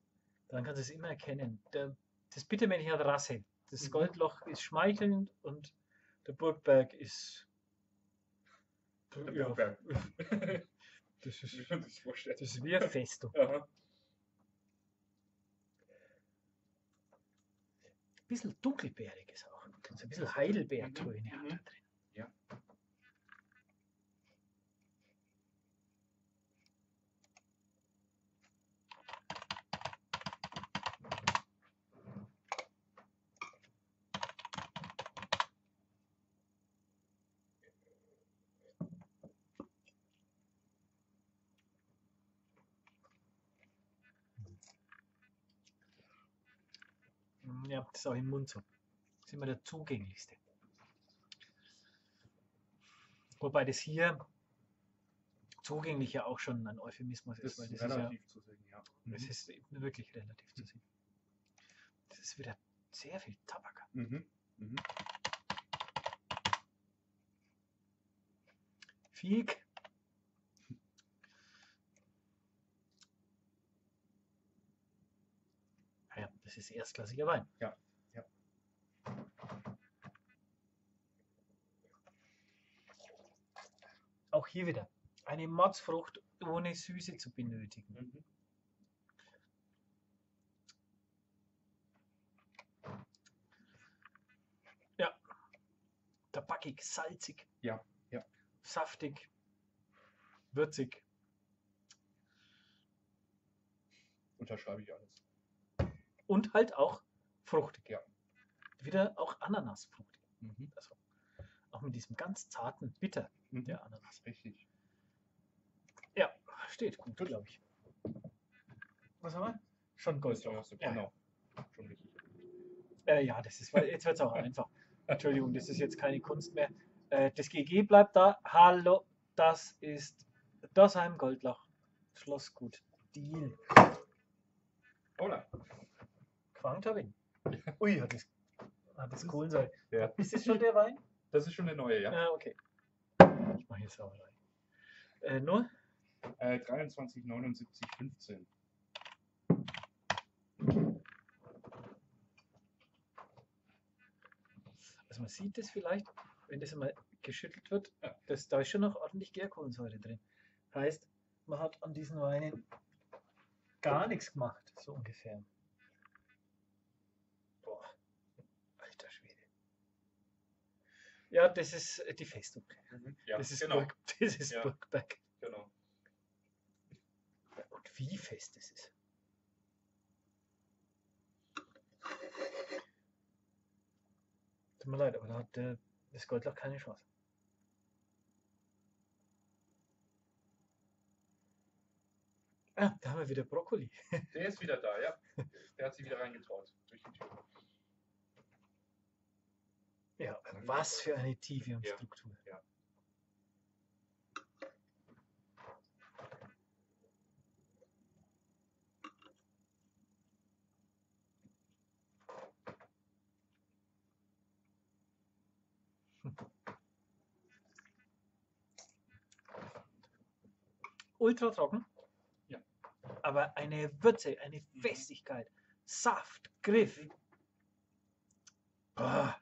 daran kannst du es immer erkennen. Der, das Bittermännchen hat Rasse. Das Mhm. Goldloch ist schmeichelnd und der Burgberg ist. Der Ja, Burgberg. Das ist, das ist wie ein Festo. Aha. Bisschen dunkelbeeriges auch. So ein bisschen Heidelbeertöne Mhm, hat er drin. Ja. Mm, Ja, das ist auch im Mund so. Das ist immer der zugänglichste. Wobei das hier zugänglich ja auch schon ein Euphemismus Das ist, weil ist das ist, ja, relativ zu sehen, ja. das Mhm. ist eben wirklich relativ zu sehen. Das ist wieder sehr viel Tabak. Mhm. Mhm. Fieg. Ah Ja, das ist erstklassiger Wein. Ja. Hier wieder eine Motzfrucht ohne Süße zu benötigen. Mhm. Tabakig, salzig. Ja, ja. Saftig, würzig. Unterschreibe ich alles. Und halt auch fruchtig. Ja. Wieder auch Ananasfruchtig. Mhm. Also auch mit diesem ganz zarten Bitter Mhm. der Ananas. Richtig. Ja, steht gut, glaube ich. Was haben wir? Schon Das Gold. Ja. Genau. Schon richtig. Äh, ja, das ist, weil jetzt wird es auch einfach. Entschuldigung, das ist jetzt keine Kunst mehr. Äh, das GG bleibt da. Hallo, das ist Dosheim Goldloch. Schlossgut. Deal. Hola. Quangtawin. Ui, hat das, hat das Kohlensäure. Ja. Ist das schon der Wein? Das ist schon der neue, ja. Ja, okay. Ich mache jetzt auch rein. Äh, nur? Äh, 23, 79, 15. Also man sieht das vielleicht, wenn das einmal geschüttelt wird, Ja. das, da ist schon noch ordentlich Gärkohlensäure drin. Heißt, man hat an diesen Weinen gar nichts gemacht, so ungefähr. Boah, alter Schwede. Ja, das ist äh, die Festung. Ja, das ist, genau. Burg, das ist Ja. Burgberg. genau. Und wie fest es ist. Tut mir leid, aber da hat äh, das Goldloch keine Chance. Ah, da haben wir wieder Brokkoli. Der ist wieder da, ja. Der hat sich wieder reingetraut. Durch die Tür. Ja, was für eine Tiefe und Ja. Struktur. Ja. Ultra trocken. Ja. Aber eine Würze, eine Mhm. Festigkeit, Saft, Griff. Ah.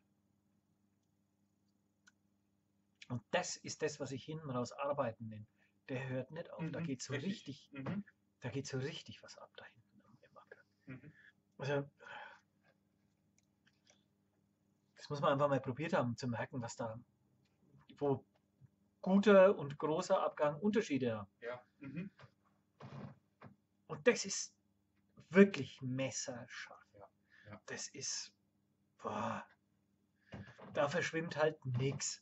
Und das ist das, was ich hinten raus arbeiten nenne. Der hört nicht auf. Da Mhm, geht so richtig. richtig, Mhm. da geht so richtig was ab da hinten am- im. Mhm. Also, das muss man einfach mal probiert haben, zu merken, was da, wo guter und großer Abgang Unterschiede haben. Ja. Mhm. Und das ist wirklich messerscharf. Ja, ja. Das ist, boah, da verschwimmt halt nichts.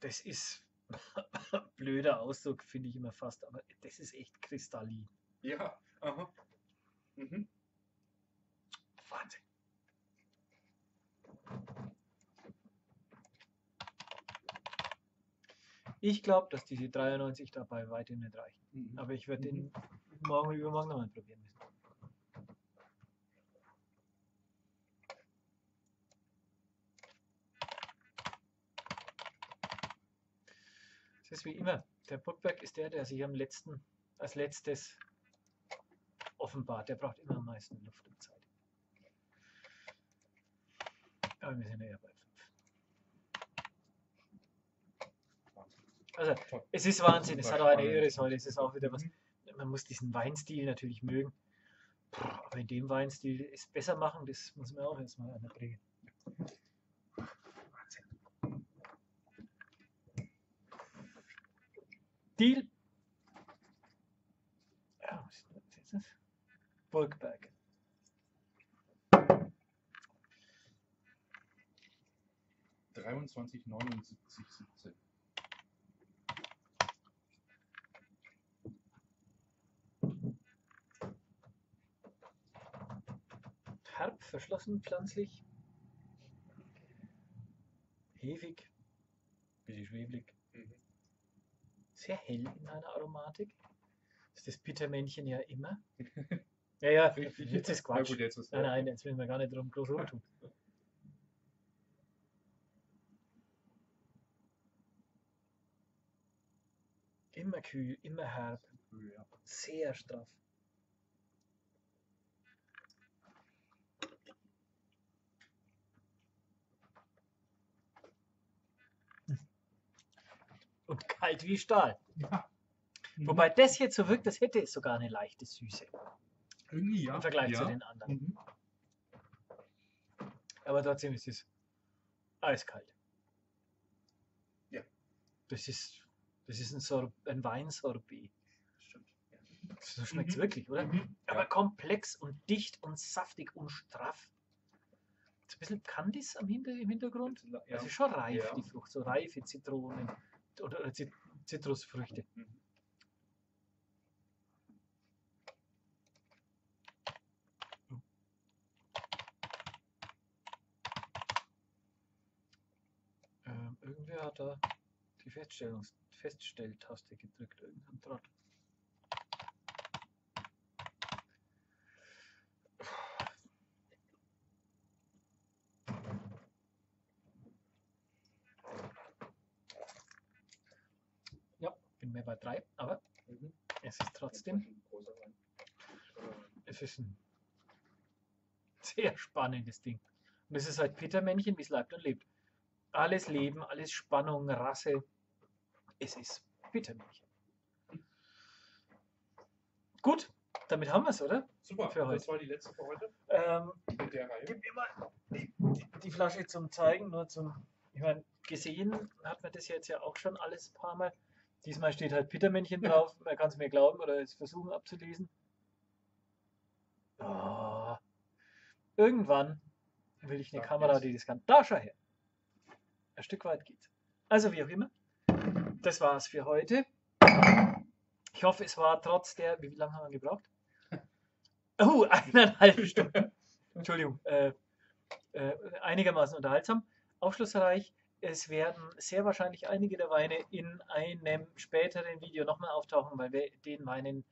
Das ist blöder Ausdruck, finde ich immer fast, aber das ist echt kristallin. Ja. Aha. Mhm. Wahnsinn. Ich glaube, dass diese 93 dabei weitem nicht reichen. Mhm. Aber ich werde Mhm. den morgen oder übermorgen nochmal probieren müssen. Es ist wie immer. Der Burgberg ist der, der sich am letzten, als letztes offenbart. Der braucht immer am meisten Luft und Zeit. Aber wir sind ja eher bei 5. Also, es ist Wahnsinn. Es hat auch eine irre Säule. Es ist auch wieder was. Man muss diesen Weinstil natürlich mögen. Aber in dem Weinstil es besser machen, das muss man auch erstmal anerbringen. Deal. Ja, was ist jetzt das? Burgberg. dreiundzwanzig, neunundsiebzig, siebzehn. Herb, verschlossen, pflanzlich. Hefig. Bisschen schwebelig. Sehr hell in seiner Aromatik. Das ist das Bittermännchen ja immer. Ja, ja, jetzt ist Quatsch. gut, jetzt ist Nein, nein, jetzt will wir gar nicht drum groß rumtun. Immer kühl, immer herb, sehr straff. Und kalt wie Stahl. Ja. Mhm. Wobei das jetzt so wirkt, das hätte es sogar eine leichte Süße Irgendwie ja. im Vergleich ja. zu den anderen. Mhm. Aber trotzdem ist es eiskalt. Ja. Das ist, das ist ein, Sor ein Weinsorbet. So schmeckt es Mhm. wirklich, oder? Mhm. Aber Ja. komplex und dicht und saftig und straff. So ein bisschen Candice am Hinter im Hintergrund. Ja. Das ist schon reif, Ja. die Frucht. So reife Zitronen oder, oder Zit Zitrusfrüchte. Mhm. Ähm, irgendwer hat da die Feststellungs Feststelltaste gedrückt. Irgendein Trott. Ja, bin mehr bei drei, aber Mhm. es ist trotzdem, es ist ein sehr spannendes Ding. Und es ist halt Petermännchen, wie es lebt und lebt. Alles Leben, alles Spannung, Rasse. Es ist Petermännchen. Gut, damit haben wir es, oder? Super, Für das heute. war die letzte für heute Ähm, mit der Reihe. gib mir mal die, die, die Flasche zum Zeigen, nur zum. Ich meine, gesehen hat man das jetzt ja auch schon alles ein paar Mal. Diesmal steht halt Petermännchen drauf. Man kann es mir glauben oder es versuchen abzulesen. Oh. Irgendwann will ich eine Sag Kamera, jetzt. die das kann. Da, schau her. Ein Stück weit geht's. Also, wie auch immer. Das war's für heute. Ich hoffe, es war trotz der. Wie lange haben wir gebraucht? Oh, eineinhalb Stunden. Entschuldigung. Äh, äh, einigermaßen unterhaltsam. Aufschlussreich. Es werden sehr wahrscheinlich einige der Weine in einem späteren Video nochmal auftauchen, weil wir den Weinen,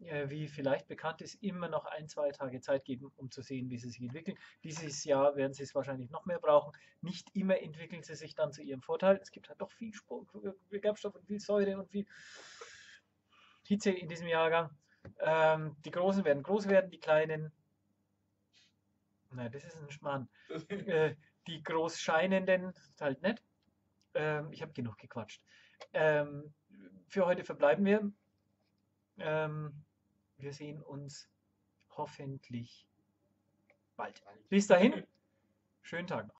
äh, wie vielleicht bekannt ist, immer noch ein, zwei Tage Zeit geben, um zu sehen, wie sie sich entwickeln. Dieses Jahr werden sie es wahrscheinlich noch mehr brauchen. Nicht immer entwickeln sie sich dann zu ihrem Vorteil. Es gibt halt doch viel Spur- Gerbstoff und viel Säure und viel Hitze in diesem Jahrgang. Ähm, die Großen werden groß werden, die Kleinen. Nein, das ist ein Schmarrn. Äh, die groß scheinenden halt nicht. Ähm, ich habe genug gequatscht. Ähm, für heute verbleiben wir. Ähm, wir sehen uns hoffentlich bald. Bis dahin, schönen Tag noch.